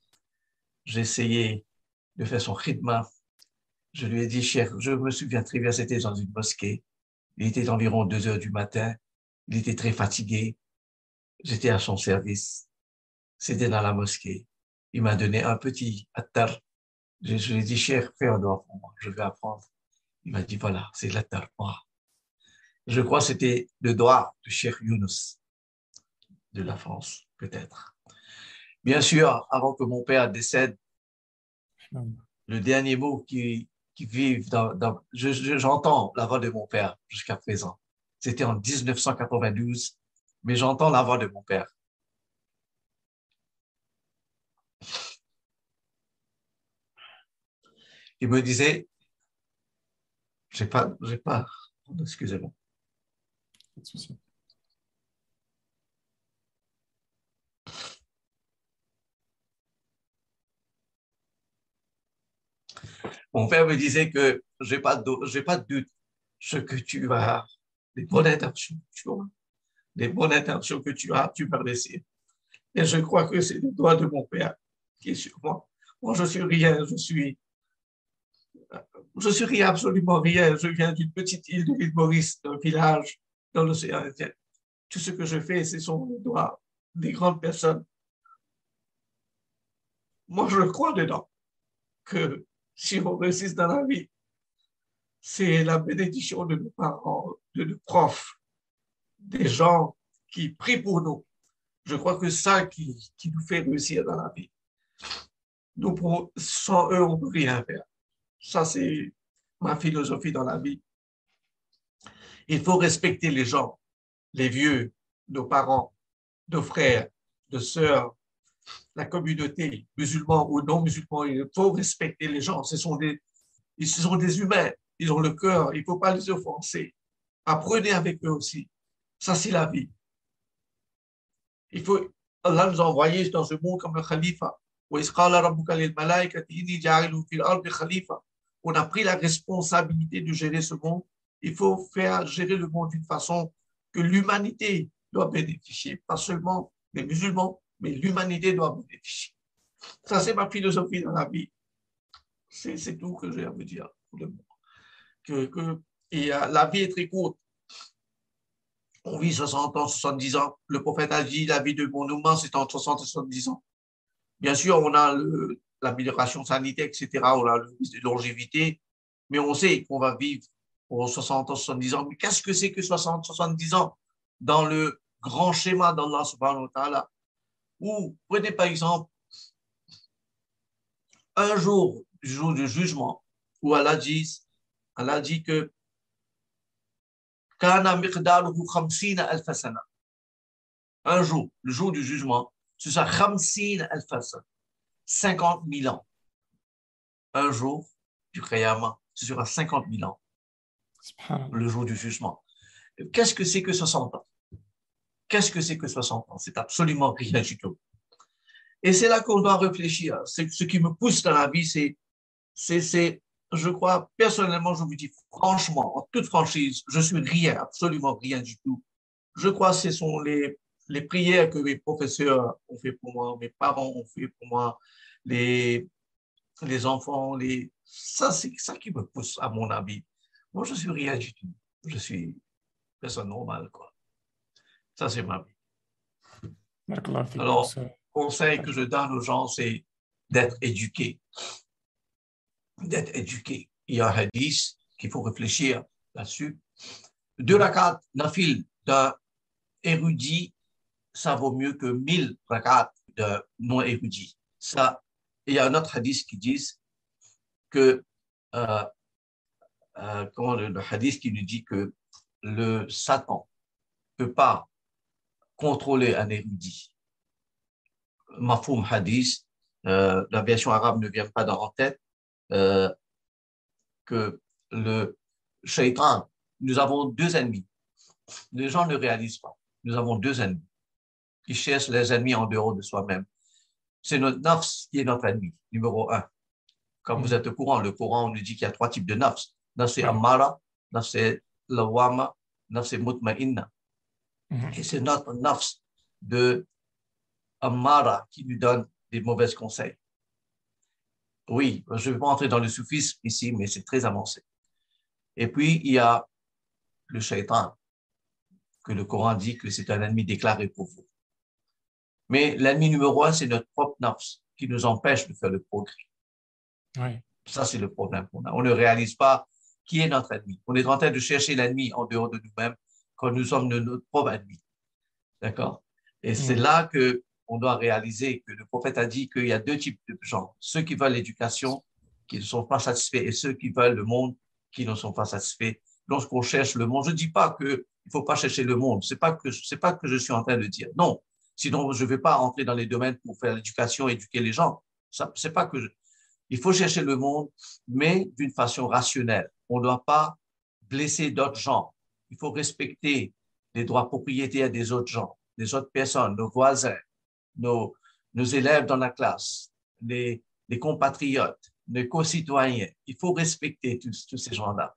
J'ai essayé de faire son khidma. Je lui ai dit, Cheikh, je me souviens très bien, c'était dans une mosquée. Il était environ deux heures du matin. Il était très fatigué. J'étais à son service. C'était dans la mosquée il m'a donné un petit attar. Je, lui ai dit, cher, fais un doigt pour moi, je vais apprendre. Il m'a dit, voilà, c'est l'attar. Je crois que c'était le doigt de Cheikh Younous de la France, peut-être. Bien sûr, avant que mon père décède, le dernier mot qui, vive dans, j'entends la voix de mon père jusqu'à présent. C'était en 1992, mais j'entends la voix de mon père. il me disait, j'ai pas, j'ai pas, excusez-moi. Mon père me disait que j'ai pas j'ai pas de doute. Ce que tu as, les bonnes intentions, tu vois, les bonnes intentions que tu as, tu vas réussir. Et je crois que c'est le doigt de mon père qui est sur moi. Moi, je suis rien, je suis je suis rien, absolument rien. Je viens d'une petite île de l'île Maurice, d'un village dans l'océan Indien. Tout ce que je fais, c'est son doigt des grandes personnes. Moi, je crois dedans que si on réussit dans la vie, c'est la bénédiction de nos parents, de nos profs, des gens qui prient pour nous. Je crois que ça qui, nous fait réussir dans la vie. Sans eux, on ne peut rien faire. Ça, c'est ma philosophie dans la vie. Il faut respecter les gens, les vieux, nos parents, nos frères, de sœurs, la communauté, musulmans ou non musulmans, il faut respecter les gens. Ce sont des, ils sont des humains, ils ont le cœur, il ne faut pas les offenser. Apprenez avec eux aussi. Ça, c'est la vie. Il faut, Allah nous a envoyés dans ce monde comme le khalifa. On a pris la responsabilité de gérer ce monde. Il faut faire gérer le monde d'une façon que l'humanité doit bénéficier, pas seulement les musulmans, mais l'humanité doit bénéficier. Ça, c'est ma philosophie dans la vie. C'est tout que j'ai à vous dire le. Que, que, et euh, la vie est très courte. On vit 60 ans, 70 ans. Le prophète a dit la vie de mon humain, c'est entre 60 et 70 ans. Bien sûr, on a l'amélioration sanitaire, etc. On a le de longévité, mais on sait qu'on va vivre pour 60 ans, 70 ans. Mais qu'est-ce que c'est que 60, 70 ans? Dans le grand schéma d'Allah subhanahu wa ta'ala Ou prenez par exemple un jour, du jour du jugement, où Allah dit, Allah dit que un jour, le jour du jugement, ce sera 50 000 ans. Un jour du Qiyamah, ce sera 50 000 ans. Le jour du jugement. Qu'est-ce que c'est que 60 ans? Qu'est-ce que c'est que 60 ans? C'est absolument rien du tout. Et c'est là qu'on doit réfléchir. Ce qui me pousse dans la vie, c'est, c'est, je crois, personnellement, je vous dis franchement, en toute franchise, je suis rien, absolument rien du tout. Je crois que ce sont les, les prières que mes professeurs ont fait pour moi, mes parents ont fait pour moi, les, les enfants, les, ça, c'est ça qui me pousse, à mon avis. Moi, je suis rien du tout. Je suis personne normale, quoi. Ça, c'est ma vie. Alors, le conseil que je donne aux gens, c'est d'être éduqué. D'être éduqué. Il y a un hadith qu'il faut réfléchir là-dessus. Deux rakats nafil d'un érudit, ça vaut mieux que mille rakats de non érudit. Ça, il y a un autre hadith qui dit que, euh, euh, comment le, hadith qui nous dit que le Satan ne peut pas contrôler un érudit. Mafoum hadith, euh, la version arabe ne vient pas dans la tête, euh, que le shaitan, nous avons deux ennemis. Les gens ne réalisent pas. Nous avons deux ennemis. Ils cherchent les ennemis en dehors de soi-même. C'est notre nafs qui est notre ennemi, numéro un. Comme vous êtes au courant, le Coran nous dit qu'il y a trois types de nafs. Nafs c'est amara, nafs c'est lawama, nafs c'est mutma'inna. Mhm. Et c'est notre nafs de Amara qui nous donne des mauvais conseils. Oui, je ne vais pas entrer dans le soufisme ici, mais c'est très avancé. Et puis, il y a le shaitan, que le Coran dit que c'est un ennemi déclaré pour vous. Mais l'ennemi numéro un, c'est notre propre nafs qui nous empêche de faire le progrès. Oui. Ça, c'est le problème qu'on a. On ne réalise pas qui est notre ennemi. On est en train de chercher l'ennemi en dehors de nous-mêmes quand nous sommes de notre propre ennemi. D'accord? Et c'est mm. là que on doit réaliser que le prophète a dit qu'il y a deux types de gens. Ceux qui veulent l'éducation, qui ne sont pas satisfaits, et ceux qui veulent le monde, qui ne sont pas satisfaits. Lorsqu'on cherche le monde, je ne dis pas qu'il ne faut pas chercher le monde. Ce n'est pas, que, pas que je suis en train de dire. Non. Sinon, je ne vais pas entrer dans les domaines pour faire l'éducation, éduquer les gens. Ça, c'est pas que Il faut chercher le monde, mais d'une façon rationnelle. On ne doit pas blesser d'autres gens il faut respecter les droits propriétaires des autres gens, des autres personnes, nos voisins, nos, nos élèves dans la classe, les, les compatriotes, nos concitoyens. Il faut respecter tous, tous ces gens-là.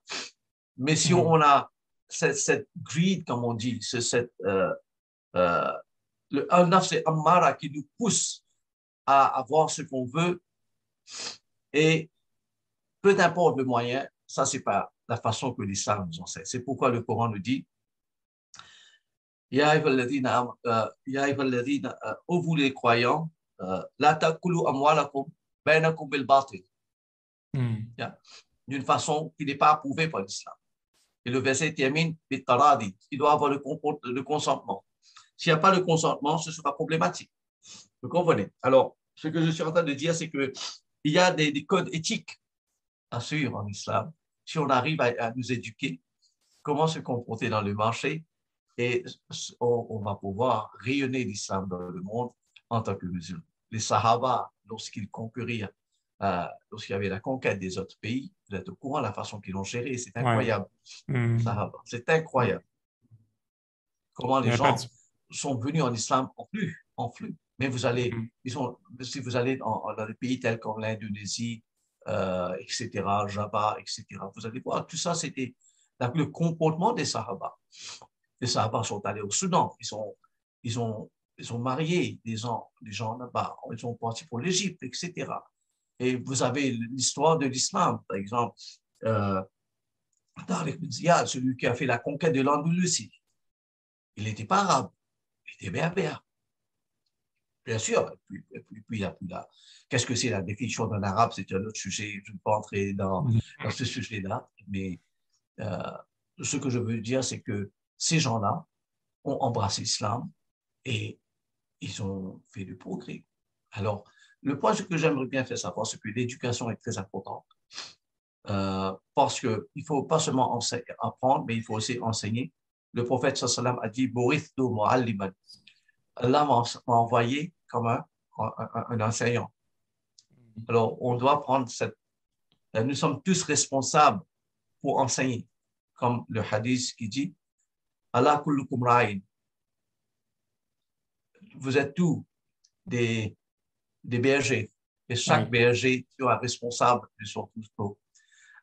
Mais si mm-hmm. on a cette, cette greed, comme on dit, cette, euh, euh, le c'est Amara qui nous pousse à avoir ce qu'on veut et peu importe le moyen, ça c'est pas la façon que l'islam nous enseigne. C'est pourquoi le Coran nous dit Ya euh, euh, ô vous les croyants, euh, la takulu amwalakum bainakum bil batil. Hmm. D'une façon qui n'est pas approuvée par l'islam. Et le verset termine bit taradi. Il doit avoir le, le consentement. S'il n'y a pas de consentement, ce sera problématique. Vous comprenez? Alors, ce que je suis en train de dire, c'est qu'il y a des, des codes éthiques à suivre en islam si on arrive à, nous éduquer, comment se comporter dans le marché, et on, va pouvoir rayonner l'islam dans le monde en tant que musulmans. Les Sahaba, lorsqu'ils conquérirent, euh, lorsqu'il y avait la conquête des autres pays, vous êtes au courant de la façon qu'ils l'ont géré, c'est incroyable. Hmm. C'est incroyable. Comment les gens sont venus en islam en flux, en flux. Mais vous allez, hmm. ils sont, si vous allez dans, des pays tels comme l'Indonésie, etc., Java, etc., vous allez voir, tout ça, c'était le comportement des Sahaba. Les Sahaba sont allés au Soudan, ils, sont, ils, ont, ils ont marié des gens, des gens là-bas, ils sont partis pour l'Égypte, etc. Et vous avez l'histoire de l'islam, par exemple, euh, Tariq celui qui a fait la conquête de l'Andalousie. Il n'était pas arabe, il était berbère. Bien sûr, puis, puis, puis, qu'est-ce que c'est la définition d'un arabe, c'est un autre sujet, je ne vais pas entrer dans, dans ce sujet-là, mais euh, ce que je veux dire, c'est que ces gens-là ont embrassé l'islam et ils ont fait du progrès. Alors, le point que j'aimerais bien faire savoir, c'est que l'éducation est très importante. Euh, parce qu'il ne faut pas seulement apprendre, mais il faut aussi enseigner. Le prophète sallam a dit Allah m'a envoyé comme un, un, enseignant. Alors, on doit prendre cette. Nous sommes tous responsables pour enseigner, comme le hadith qui dit Allah kullukum ra'in. Vous êtes tous des, des bergers, et chaque berger sera responsable de son troupeau.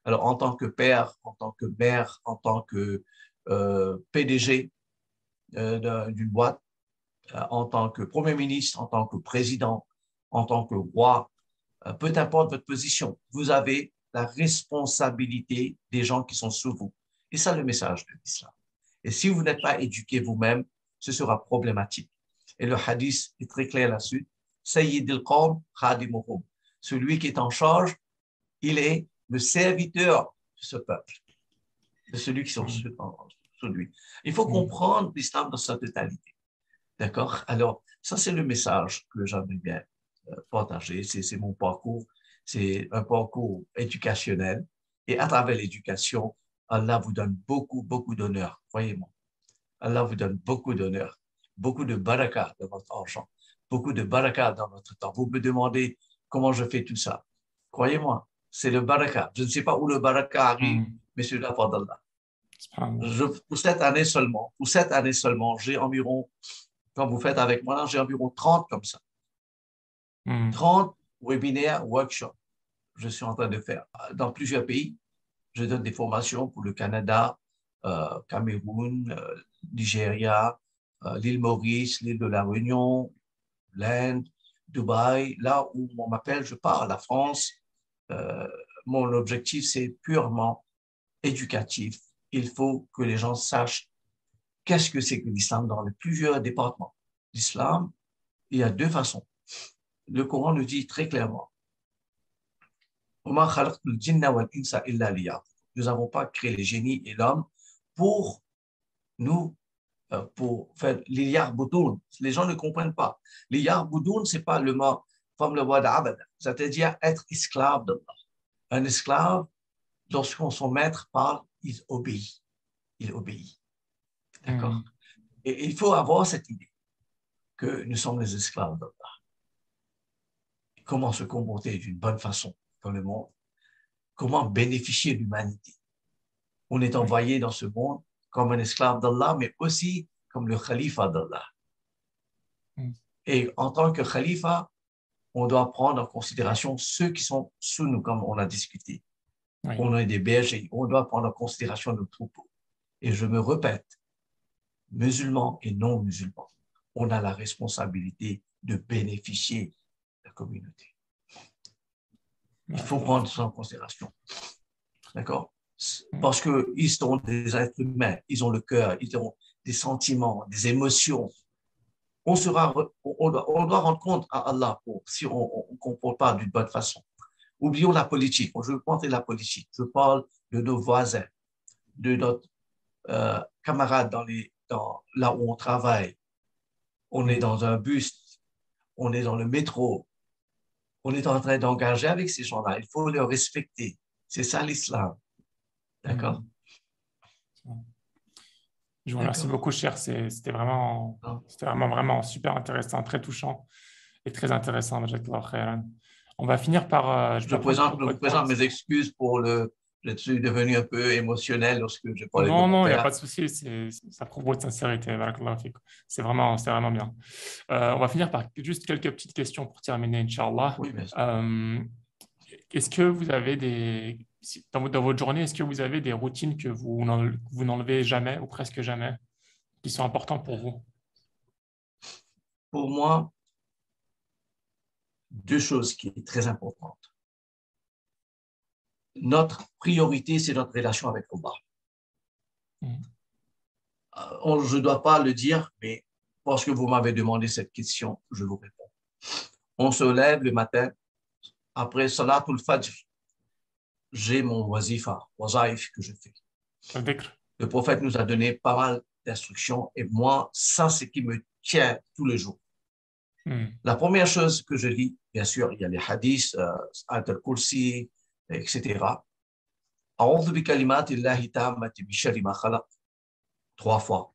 Alors, en tant que père, en tant que mère, en tant que euh, PDG euh, d'une boîte, euh, en tant que Premier ministre, en tant que président, en tant que roi, peu importe votre position, vous avez la responsabilité des gens qui sont sous vous. Et ça, le message de l'islam. Et si vous n'êtes pas éduqué vous-même, ce sera problématique. Et le hadith est très clair là-dessus. Sayyid al-Qawm khadimuhum. Celui qui est en charge, il est le serviteur de ce peuple, de celui qui sont sous lui. Il faut comprendre l'islam dans sa totalité. D'accord? Alors, ça, c'est le message que j'aimerais bien euh, partager. C'est mon parcours. C'est un parcours éducationnel. Et à travers l'éducation, Allah vous donne beaucoup, beaucoup d'honneur. Croyez-moi. Allah vous donne beaucoup d'honneur, beaucoup de baraka dans votre argent, beaucoup de baraka dans votre temps. Vous me demandez comment je fais tout ça. Croyez-moi, c'est le baraka. Je ne sais pas où le baraka arrive, hmm. mais c'est la part d'Allah. pour cette année seulement, pour cette année seulement, j'ai environ, quand vous faites avec moi, j'ai environ 30 comme ça. 30 hmm. webinaires, workshops. Je suis en train de faire dans plusieurs pays. Je donne des formations pour le Canada, euh, Cameroun, euh, Nigeria, euh, l'île Maurice, l'île de la Réunion, l'Inde, Dubaï. Là où on m'appelle, je pars. La France, mon objectif, c'est purement éducatif. Il faut que les gens sachent qu'est-ce que c'est que l'islam dans les plusieurs départements? L'islam, il y a deux façons. Le Coran nous dit très clairement nous n'avons pas créé les génies et l'homme pour nous, euh, pour faire l'iyar boudoun. Les gens ne comprennent pas. L'iyar boudoun, ce n'est pas le mot comme le mot d'abad, c'est-à-dire être esclave d'Allah. Un esclave, lorsqu'on son maître parle, il obéit. Il obéit. D'accord hmm. Et il faut avoir cette idée que nous sommes les esclaves d'Allah. Comment se comporter d'une bonne façon dans le monde, comment bénéficier de l'humanité? On est envoyé dans ce monde comme un esclave d'Allah, mais aussi comme le khalifa d'Allah. Mm. Et en tant que khalifa, on doit prendre en considération ceux qui sont sous nous, comme on a discuté. On est des bergers, on doit prendre en considération nos troupeaux. Et je me répète, musulmans et non musulmans, on a la responsabilité de bénéficier de la communauté. Il faut prendre ça en considération. D'accord? Parce qu'ils sont des êtres humains, ils ont le cœur, ils ont des sentiments, des émotions. On, sera, on, doit, rendre compte à Allah si on ne comporte pas d'une bonne façon. Oublions la politique. Je veux parler la politique. Je parle de nos voisins, de notre euh, camarades dans les, dans, là où on travaille. On est dans un bus, on est dans le métro, on est en train d'engager avec ces gens-là. Il faut les respecter. C'est ça l'islam. D'accord? Je vous remercie beaucoup, cher. C'était vraiment, vraiment, vraiment super intéressant, très touchant. et très intéressant. On va finir par. Euh, je, présente, présente mes excuses pour le. Je suis devenu un peu émotionnel lorsque je parlais Non, non, il n'y a pas de souci. Ça prouve votre sincérité. C'est vraiment, vraiment bien. Euh, on va finir par juste quelques petites questions pour terminer, Inch'Allah. Oui, euh, est-ce que vous avez des. Dans, dans votre journée, est-ce que vous avez des routines que vous n'enlevez jamais ou presque jamais qui sont importantes pour vous? Pour moi, deux choses qui sont très importantes. Notre priorité, c'est notre relation avec Allah. Mm. Euh, je ne dois pas le dire, mais parce que vous m'avez demandé cette question, je vous réponds. On se lève le matin, après Salatul Fajr, j'ai mon wazifa, wazaif que je fais. Le prophète nous a donné pas mal d'instructions et moi, ça, c'est ce qui me tient tous les jours. Hmm. La première chose que je lis, bien sûr, il y a les hadiths, euh, al-Kursi, etc. Trois fois.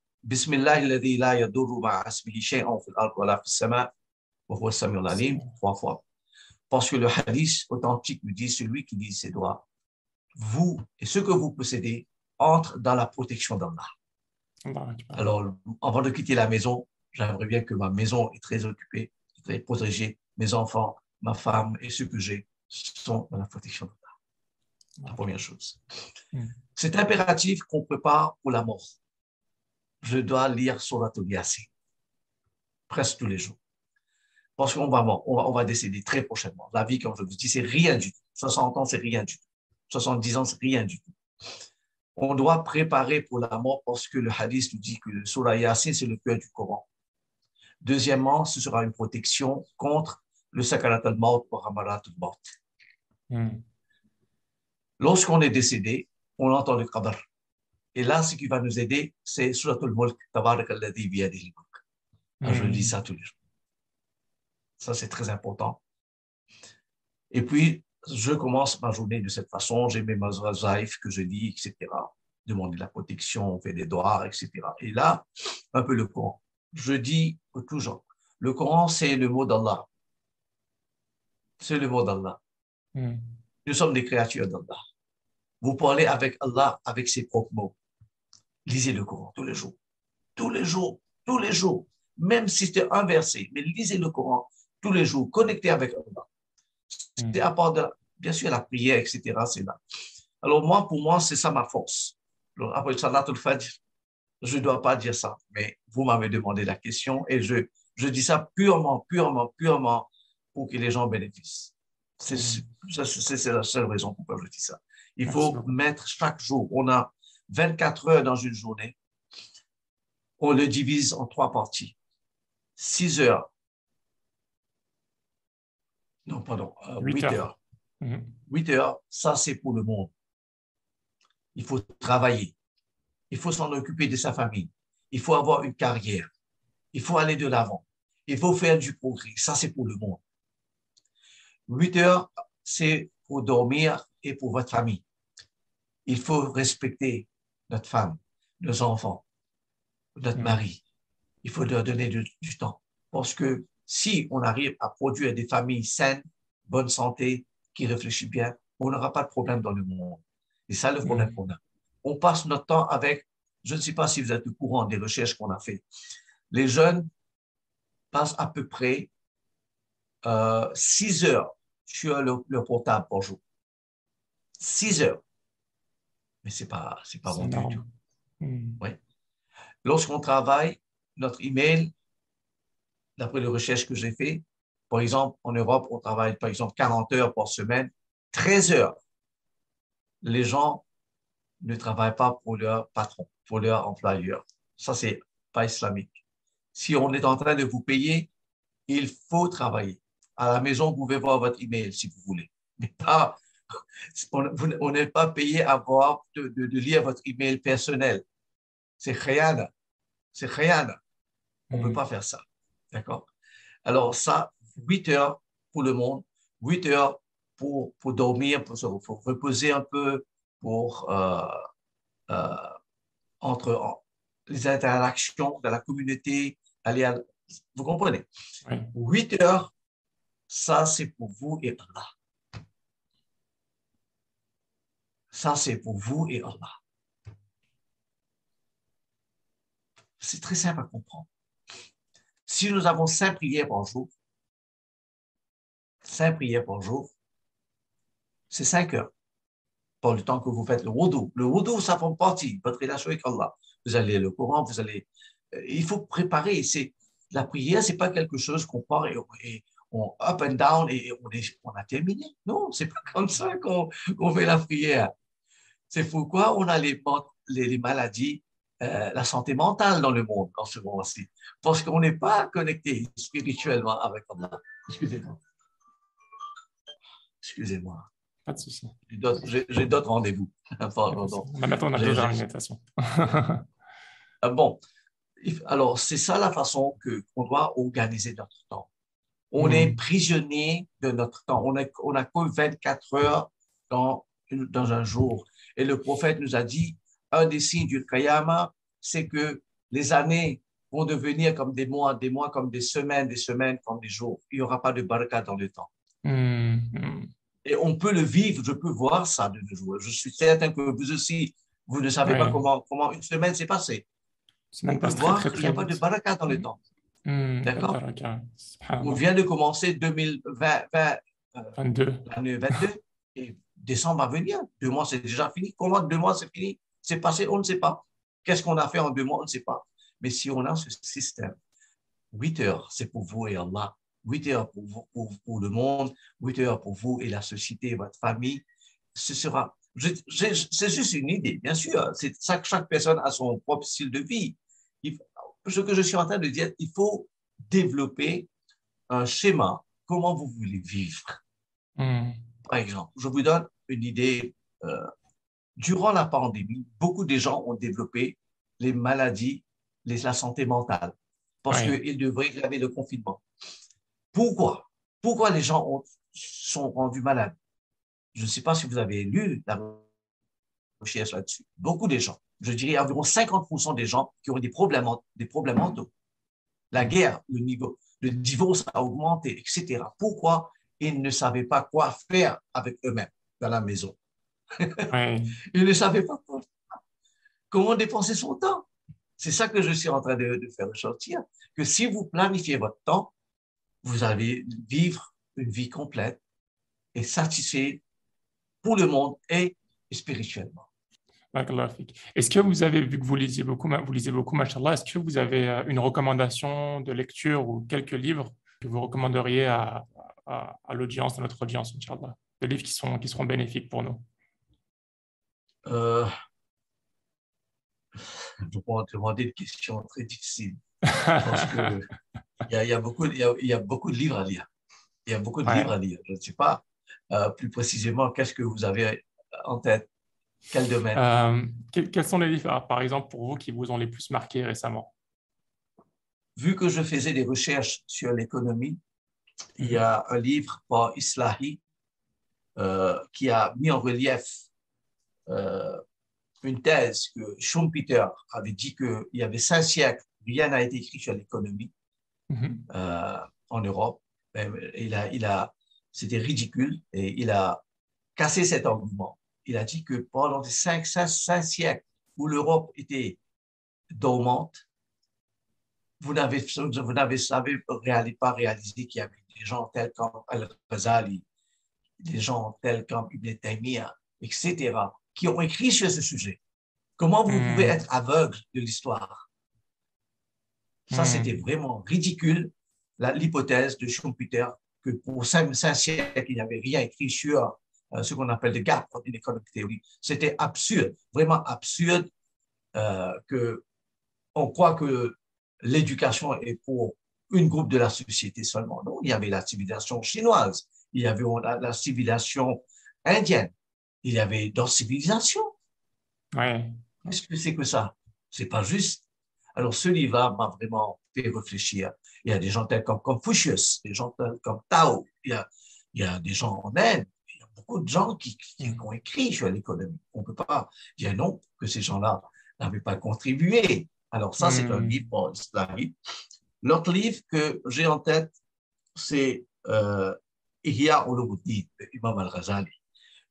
Trois fois. Parce que le hadith authentique nous dit, celui qui dit ses doigts, vous et ce que vous possédez entre dans la protection d'Allah. Alors, avant de quitter la maison, j'aimerais bien que ma maison est très occupée, très protégée, mes enfants, ma femme et ce que j'ai sont dans la protection d'Allah. La première chose. Hmm. C'est impératif qu'on prépare pour la mort. Je dois lire Surat Yasin presque tous les jours. Parce qu'on va, on va, on va décéder très prochainement. La vie, comme je vous dis, c'est rien du tout. 60 ans, c'est rien du tout. 70 ans, c'est rien du tout. On doit préparer pour la mort parce que le hadith nous dit que le Surah Yasin, c'est le cœur du Coran. Deuxièmement, ce sera une protection contre le sakarat al-maut ou al-maut. Hmm. Lorsqu'on est décédé, on entend le qadr. Et là, ce qui va nous aider, c'est Surat al-Mulk, Tabarak al-Ladhi biyadihi mulk. Je lis ça tous les jours. Ça, c'est très important. Et puis, je commence ma journée de cette façon. J'ai mes mazrazaïf que je lis, etc. Demander la protection, on fait des doigts, etc. Et là, un peu le Coran je dis toujours, le Coran, c'est le mot d'Allah. C'est le mot d'Allah. Hmm. Nous sommes des créatures d'Allah. Vous parlez avec Allah avec ses propres mots. Lisez le Coran tous les jours. Tous les jours. Tous les jours. Même si c'est un verset, mais lisez le Coran tous les jours. Connectez avec Allah. Hmm. C'est à part de, bien sûr, la prière, etc. C'est là. Alors moi, pour moi, c'est ça ma force. Alors, après Salatul Fajr, je ne dois pas dire ça, mais vous m'avez demandé la question et je, je dis ça purement, purement, purement pour que les gens bénéficient. C'est mm. la seule raison pourquoi je dis ça. Il faut mettre chaque jour, on a 24 heures dans une journée, on le divise en trois parties. 6 heures. Non, pardon, 8, euh, heures. 8 mm. heures, ça c'est pour le monde. Il faut travailler il faut s'en occuper de sa famille. Il faut avoir une carrière. Il faut aller de l'avant. Il faut faire du progrès. Ça, c'est pour le monde. Huit heures, c'est pour dormir et pour votre famille. Il faut respecter notre femme, nos enfants, notre mm. mari. Il faut leur donner du, temps. Parce que si on arrive à produire des familles saines, bonne santé, qui réfléchissent bien, on n'aura pas de problème dans le monde. Et ça, le problème mm. qu'on a on passe notre temps avec, je ne sais pas si vous êtes au courant des recherches qu'on a fait. Les jeunes passent à peu près euh, six heures sur le, portable par jour. Six heures. Mais ce n'est pas, c'est pas bon du tout. Hmm. Lorsqu'on travaille, notre email, d'après les recherches que j'ai fait, par exemple, en Europe, on travaille par exemple 40 heures par semaine, 13 heures. Les gens ne travaillent pas pour leur patron, pour leur employeur. Ça, c'est pas islamique. Si on est en train de vous payer, il faut travailler. À la maison, vous pouvez voir votre email si vous voulez. Mais pas, on n'est pas payé à voir, de, de, lire votre email personnel. C'est rien. C'est rien. On ne peut mm. pas faire ça. D'accord? Alors, ça, 8 heures pour le monde, 8 heures pour, pour dormir, pour se reposer un peu, pour, euh, euh, entre les interactions de la communauté. Aller vous comprenez? Huit heures ça c'est pour vous et Allah. Ça c'est pour vous et Allah. C'est très simple à comprendre. Si nous avons cinq prières par jour, cinq prières par jour, c'est cinq heures pour le temps que vous faites le wudu. Le wudu, ça fait partie de votre relation avec Allah. Vous allez le Coran, vous allez. Euh, il faut préparer. La prière, c'est pas quelque chose qu'on part et, on up and down et on, est, on a terminé. Non, c'est pas comme ça qu'on fait la prière. C'est pourquoi on a les, les, maladies, euh, la santé mentale dans le monde en ce moment-ci. Parce qu'on n'est pas connecté spirituellement avec Allah. Excusez-moi. Excusez-moi. Pas de souci. J'ai d'autres rendez-vous. Maintenant, on a déjà une invitation. Ah, bon, alors c'est ça la façon qu'on doit organiser notre temps. On est prisonnier de notre temps. On n'a on a que 24 heures dans, dans un jour. Et le prophète nous a dit, un des signes du Kayama, c'est que les années vont devenir comme des mois, des mois comme des semaines, des semaines comme des jours. Il n'y aura pas de baraka dans le temps. Hmm. Et on peut le vivre, je peux voir ça de nos jours. Je suis certain que vous aussi, vous ne savez pas comment, comment une semaine s'est passée. On peut voir qu'il n'y a pas de baraka dans le temps. Hmm, D'accord On vient de commencer 2020, 22. l'année 22, et décembre va venir. Deux mois, c'est déjà fini. Comment deux mois, c'est fini? C'est passé, on ne sait pas. Qu'est-ce qu'on a fait en deux mois, on ne sait pas. Mais si on a ce système, 8 heures, c'est pour vous et Allah. 8 heures pour, vous, pour, le monde, 8 heures pour vous et la société, votre famille. Ce sera, c'est juste une idée, bien sûr. C'est ça que chaque personne a son propre style de vie. Ce que je suis en train de dire, il faut développer un schéma. Comment vous voulez vivre? Hmm. Par exemple, je vous donne une idée. Euh, durant la pandémie, beaucoup de gens ont développé les maladies, les, la santé mentale, parce qu'ils devraient graver le confinement. Pourquoi? Pourquoi les gens sont rendus malades? Je ne sais pas si vous avez lu la recherche là-dessus. Beaucoup de gens, je dirais environ 50% des gens qui ont des problèmes, des problèmes mentaux. La guerre, le niveau, le divorce a augmenté, etc. Pourquoi ils ne savaient pas quoi faire avec eux-mêmes dans la maison? Ils ne savaient pas quoi Comment dépenser son temps? C'est ça que je suis en train de, de faire ressortir, que si vous planifiez votre temps, vous allez vivre une vie complète et satisfaite pour le monde et spirituellement. Est-ce que vous avez, vu que vous lisez beaucoup, vous lisez beaucoup, machallah, est-ce que vous avez euh, une recommandation de lecture ou quelques livres que vous recommanderiez à, à, l'audience, à notre audience, Inch'Allah Des livres qui, sont, qui seront bénéfiques pour nous? Euh, Je vais te demander une question très difficile. Parce que il y, a, beaucoup, il, y a, beaucoup de livres à lire. Il y a beaucoup de livres à lire. Je ne sais pas euh, plus précisément qu'est-ce que vous avez en tête? Quel domaine? Euh, Quels sont les livres, par exemple, pour vous qui vous ont les plus marqués récemment? Vu que je faisais des recherches sur l'économie, il y a un livre par Islahi euh, qui a mis en relief une thèse que Schumpeter avait dit qu'il y avait cinq siècles, rien n'a été écrit sur l'économie. Mhm. Euh, en Europe. Il a, il a, c'était ridicule et il a cassé cet argument. Il a dit que pendant cinq, cinq, siècles où l'Europe était dormante, vous n'avez, vous n'avez pas réalisé qu'il y avait des gens tels comme Al-Ghazali, des gens tels comme Ibn Taymiyyah, etc., qui ont écrit sur ce sujet. Comment vous pouvez hmm. être aveugle de l'histoire? Ça, hmm. c'était vraiment ridicule, l'hypothèse de Schumpeter que pour cinq, siècles, il n'y avait rien écrit sur ce qu'on appelle le gap in economic theory. C'était absurde, vraiment absurde euh, que on croit que l'éducation est pour une groupe de la société seulement. Non, il y avait la civilisation chinoise, il y avait la, civilisation indienne, il y avait d'autres civilisations. Ouais. Qu'est-ce que c'est que ça? C'est pas juste. Alors, ce livre m'a vraiment fait réfléchir. Il y a des gens tels comme Confucius, des gens tels comme Tao, il y a, il y a des gens en Inde, beaucoup de gens qui, ont écrit sur l'économie. On ne peut pas dire non que ces gens-là n'avaient pas contribué. Alors, ça, c'est un hmm. livre islamique. L'autre livre que j'ai en tête, c'est euh, Ihya de Imam al-Ghazali.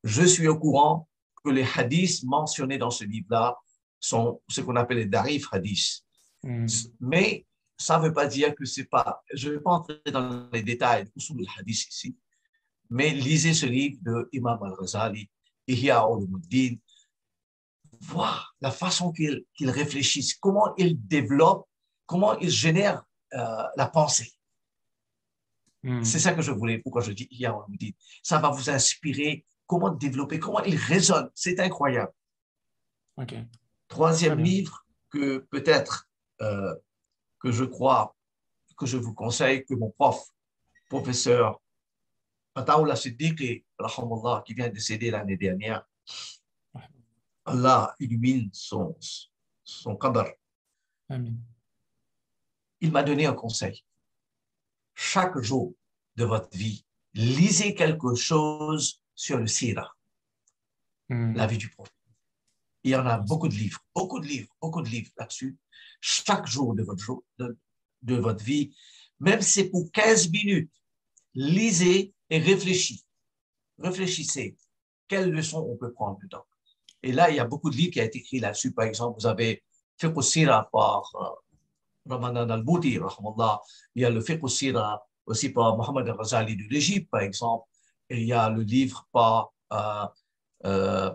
Je suis au courant que les hadiths mentionnés dans ce livre-là sont ce qu'on appelle les darif hadiths. Hmm. Mais ça ne veut pas dire que c'est pas. Je ne vais pas entrer dans les détails du hadith ici, mais lisez ce livre de Imam al-Ghazali, Ihya Ulumuddin, voir la façon qu'il qu'il réfléchisse, comment il développe, comment il génère euh, la pensée. Hmm. C'est ça que je voulais, pourquoi je dis Ihya Ulumuddin. Ça va vous inspirer comment développer, comment il résonne. C'est incroyable. Troisième livre que peut-être euh, que je crois, que je vous conseille, que mon prof, professeur Ataoula Siddiqui, qui vient de décéder l'année dernière, Allah illumine son, son. Amin. Il m'a donné un conseil. Chaque jour de votre vie, lisez quelque chose sur le sira, Hmm. la vie du prophète. Il y en a beaucoup de livres, beaucoup de livres, beaucoup de livres là-dessus. Chaque jour de votre, jour, de, de votre vie, même si c'est pour 15 minutes, lisez et réfléchissez. Réfléchissez. Quelles leçons on peut prendre dedans? Et là, il y a beaucoup de livres qui ont été écrits là-dessus. Par exemple, vous avez Fiqh al-Sira par euh, Ramadan al-Bouti. Il y a le Fiqh al-Sira aussi par Mohamed al-Ghazali de l'Égypte, par exemple. Et il y a le livre par euh, euh,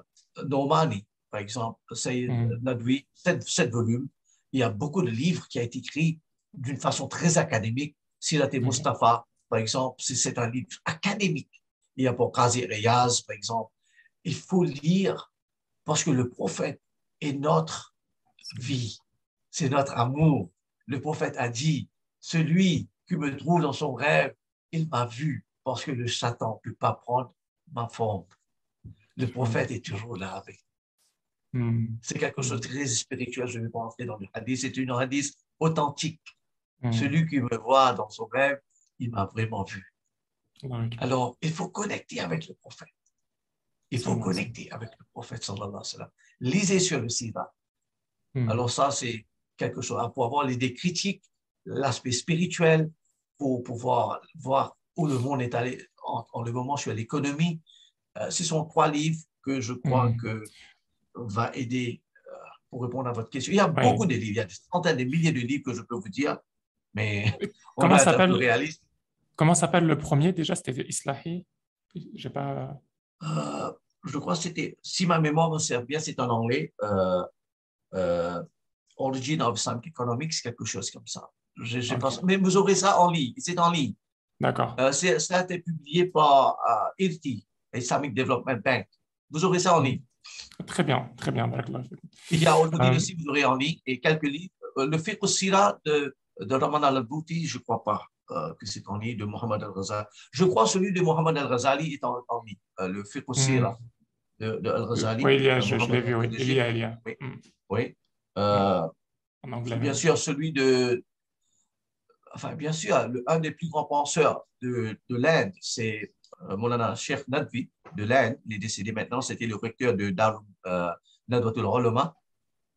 par exemple, Sayyid Mm. Nadwi, sept, sept volumes. Il y a beaucoup de livres qui ont été écrits d'une façon très académique. Sirat et Mhm. Mustafa, par exemple, c'est- c'est un livre académique. Il y a pour Qazi Riyaz, par exemple. Il faut lire parce que le prophète est notre vie, c'est notre amour. Le prophète a dit, celui qui me trouve dans son rêve, il m'a vu parce que le Satan ne peut pas prendre ma forme. Le prophète est toujours là avec. Hmm. C'est quelque chose de très spirituel, je ne vais pas entrer dans le hadith, c'est une hadith authentique. Hmm. Celui qui me voit dans son rêve, il m'a vraiment vu. Alors, il faut connecter avec le prophète. Il faut connecter avec le prophète, sallallahu alayhi wa sallam. Lisez sur le sida. hmm. Alors ça, c'est quelque chose, pour avoir l'idée critique, l'aspect spirituel, pour pouvoir voir où le monde est allé en, en le moment sur l'économie. Euh, ce sont trois livres que je crois Mhm. que va aider euh, pour répondre à votre question. Il y a beaucoup de livres, il y a des centaines, des milliers de livres que je peux vous dire, mais on Comment un s'appelle- réaliste. Comment s'appelle le premier déjà? C'était Islahi J'ai pas. Euh, je crois que c'était, si ma mémoire me sert bien, c'est en anglais, euh, euh, Origin of Islamic Economics, quelque chose comme ça. Je, pense, mais vous aurez ça en ligne, c'est en ligne. D'accord. C'est- ça a été publié par IRTI, Islamic Development Bank. Vous aurez ça en ligne. Très bien, très bien. Il y a aujourd'hui aussi, vous aurez en ligne, et quelques livres. Le Fiqh al-Sira de, de Ramadan al-Bouti, je ne crois pas euh, que c'est en ligne, de Mohamed al-Ghazali. Je crois que celui de Mohamed al-Ghazali est en, en ligne. Euh, le Fiqh al-Sira de, de al-Ghazali. Oui, il y a, je, je Mohamed l'ai vu, oui. Il y a, il y a. Oui. Hmm. Oui. Euh, En anglais. bien sûr, celui de. Enfin, bien sûr, le- un des plus grands penseurs de, de l'Inde, c'est euh, Molana Sheikh Nadvi de l'Inde. Il est décédé maintenant, c'était le recteur de Dar euh, Nadwatul Ulama.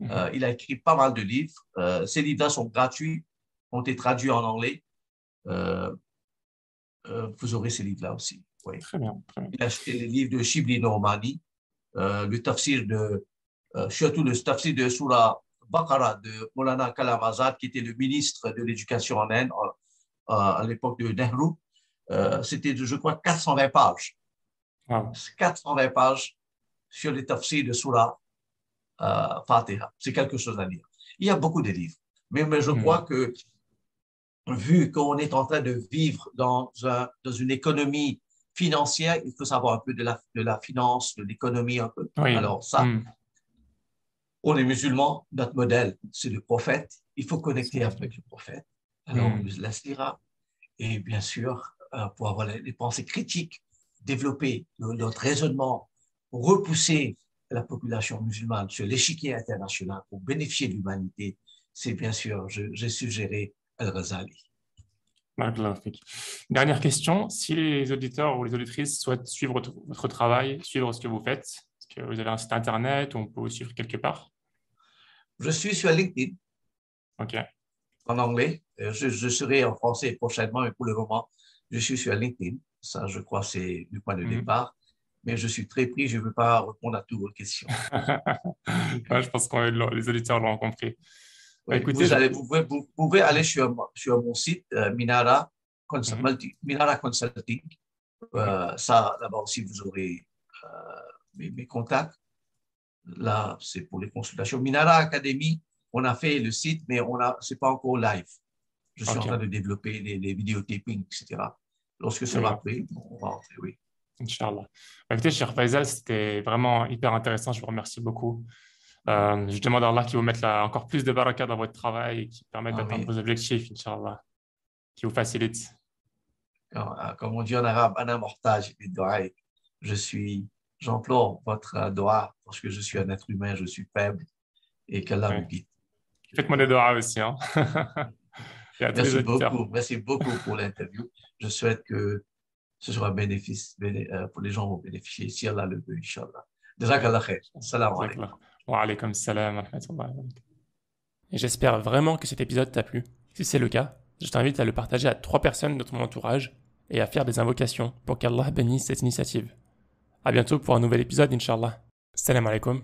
Mhm. Euh, il a écrit pas mal de livres. Euh, ces livres-là sont gratuits, ont été traduits en anglais. Euh, euh, vous aurez ces livres-là aussi. Oui. Très bien, très bien. Il a acheté les livres de Shibli Normani, euh, le tafsir de, surtout le tafsir de Surah Baqarah de Molana Kalam Azad, qui était le ministre de l'Éducation en Inde à l'époque de Nehru. C'était, je crois, 420 pages. Wow. 420 pages sur les tafsirs de Surah Fatiha. C'est quelque chose à lire. Il y a beaucoup de livres. Mais, mais je Mhm. crois que, vu qu'on est en train de vivre dans, un- dans une économie financière, il faut savoir un peu de la, de la finance, de l'économie un peu. Oui. Alors ça, Hmm. on est musulmans, notre modèle, c'est le prophète. Il faut connecter avec le prophète. Alors, Mm. la sira. Et bien sûr, euh, pour avoir les, les pensées critiques, développer le- notre raisonnement, repousser la population musulmane sur l'échiquier international pour bénéficier de l'humanité, c'est bien sûr, j'ai suggéré Al-Ghazali. Dernière question. Si les auditeurs ou les auditrices souhaitent suivre votre, travail, suivre ce que vous faites, est-ce que vous avez un site internet ou on peut vous suivre quelque part? Je suis sur LinkedIn Ok. en anglais. Euh, Je, je serai en français prochainement, mais pour le moment, Je suis sur LinkedIn. Ça, je crois, c'est le point de Mhm. départ. Mais je suis très pris. Je ne veux pas répondre à toutes vos questions. Ouais, je pense que les auditeurs l'ont compris. Écoutez, vous, allez- vous pouvez, vous pouvez aller sur, mon- sur mon site euh, Minara, Mhm. Minara Consulting. Euh, ça, là-bas aussi, vous aurez euh, mes, mes contacts. Là, c'est pour les consultations. Minara Academy, on a fait le site, mais a, c'est pas encore live. Je suis en train de développer des, des vidéotapings, etc. Lorsque ça va prêt, on va entrer, oui. Inch'Allah. Bah, Écoutez, cher Faisal, c'était vraiment hyper intéressant. Je vous remercie beaucoup. Euh, je demande à Allah qu'il vous mette là, encore plus de baraka dans votre travail et qu'il permette Amin. d'atteindre vos objectifs, Inch'Allah. Qui vous facilite. Comme, euh, comme on dit en arabe, Doa. Je suis, j'implore votre doigt parce que je suis un être humain, je suis faible et qu'Allah vous guide. Faites-moi des doigts aussi. Hein. Merci beaucoup, merci beaucoup pour l'interview. Je souhaite que ce soit bénéfice, béné- euh, pour les gens vont bénéficier, si Allah le veut, Inch'Allah. Jazakallah khair. Salam alaikum. Wa salam wa rahmatullahi wa j'espère vraiment que cet épisode t'a plu. Si c'est le cas, je t'invite à le partager à trois personnes de ton entourage et à faire des invocations pour qu'Allah bénisse cette initiative. À bientôt pour un nouvel épisode, Inch'Allah. Salam alaikum.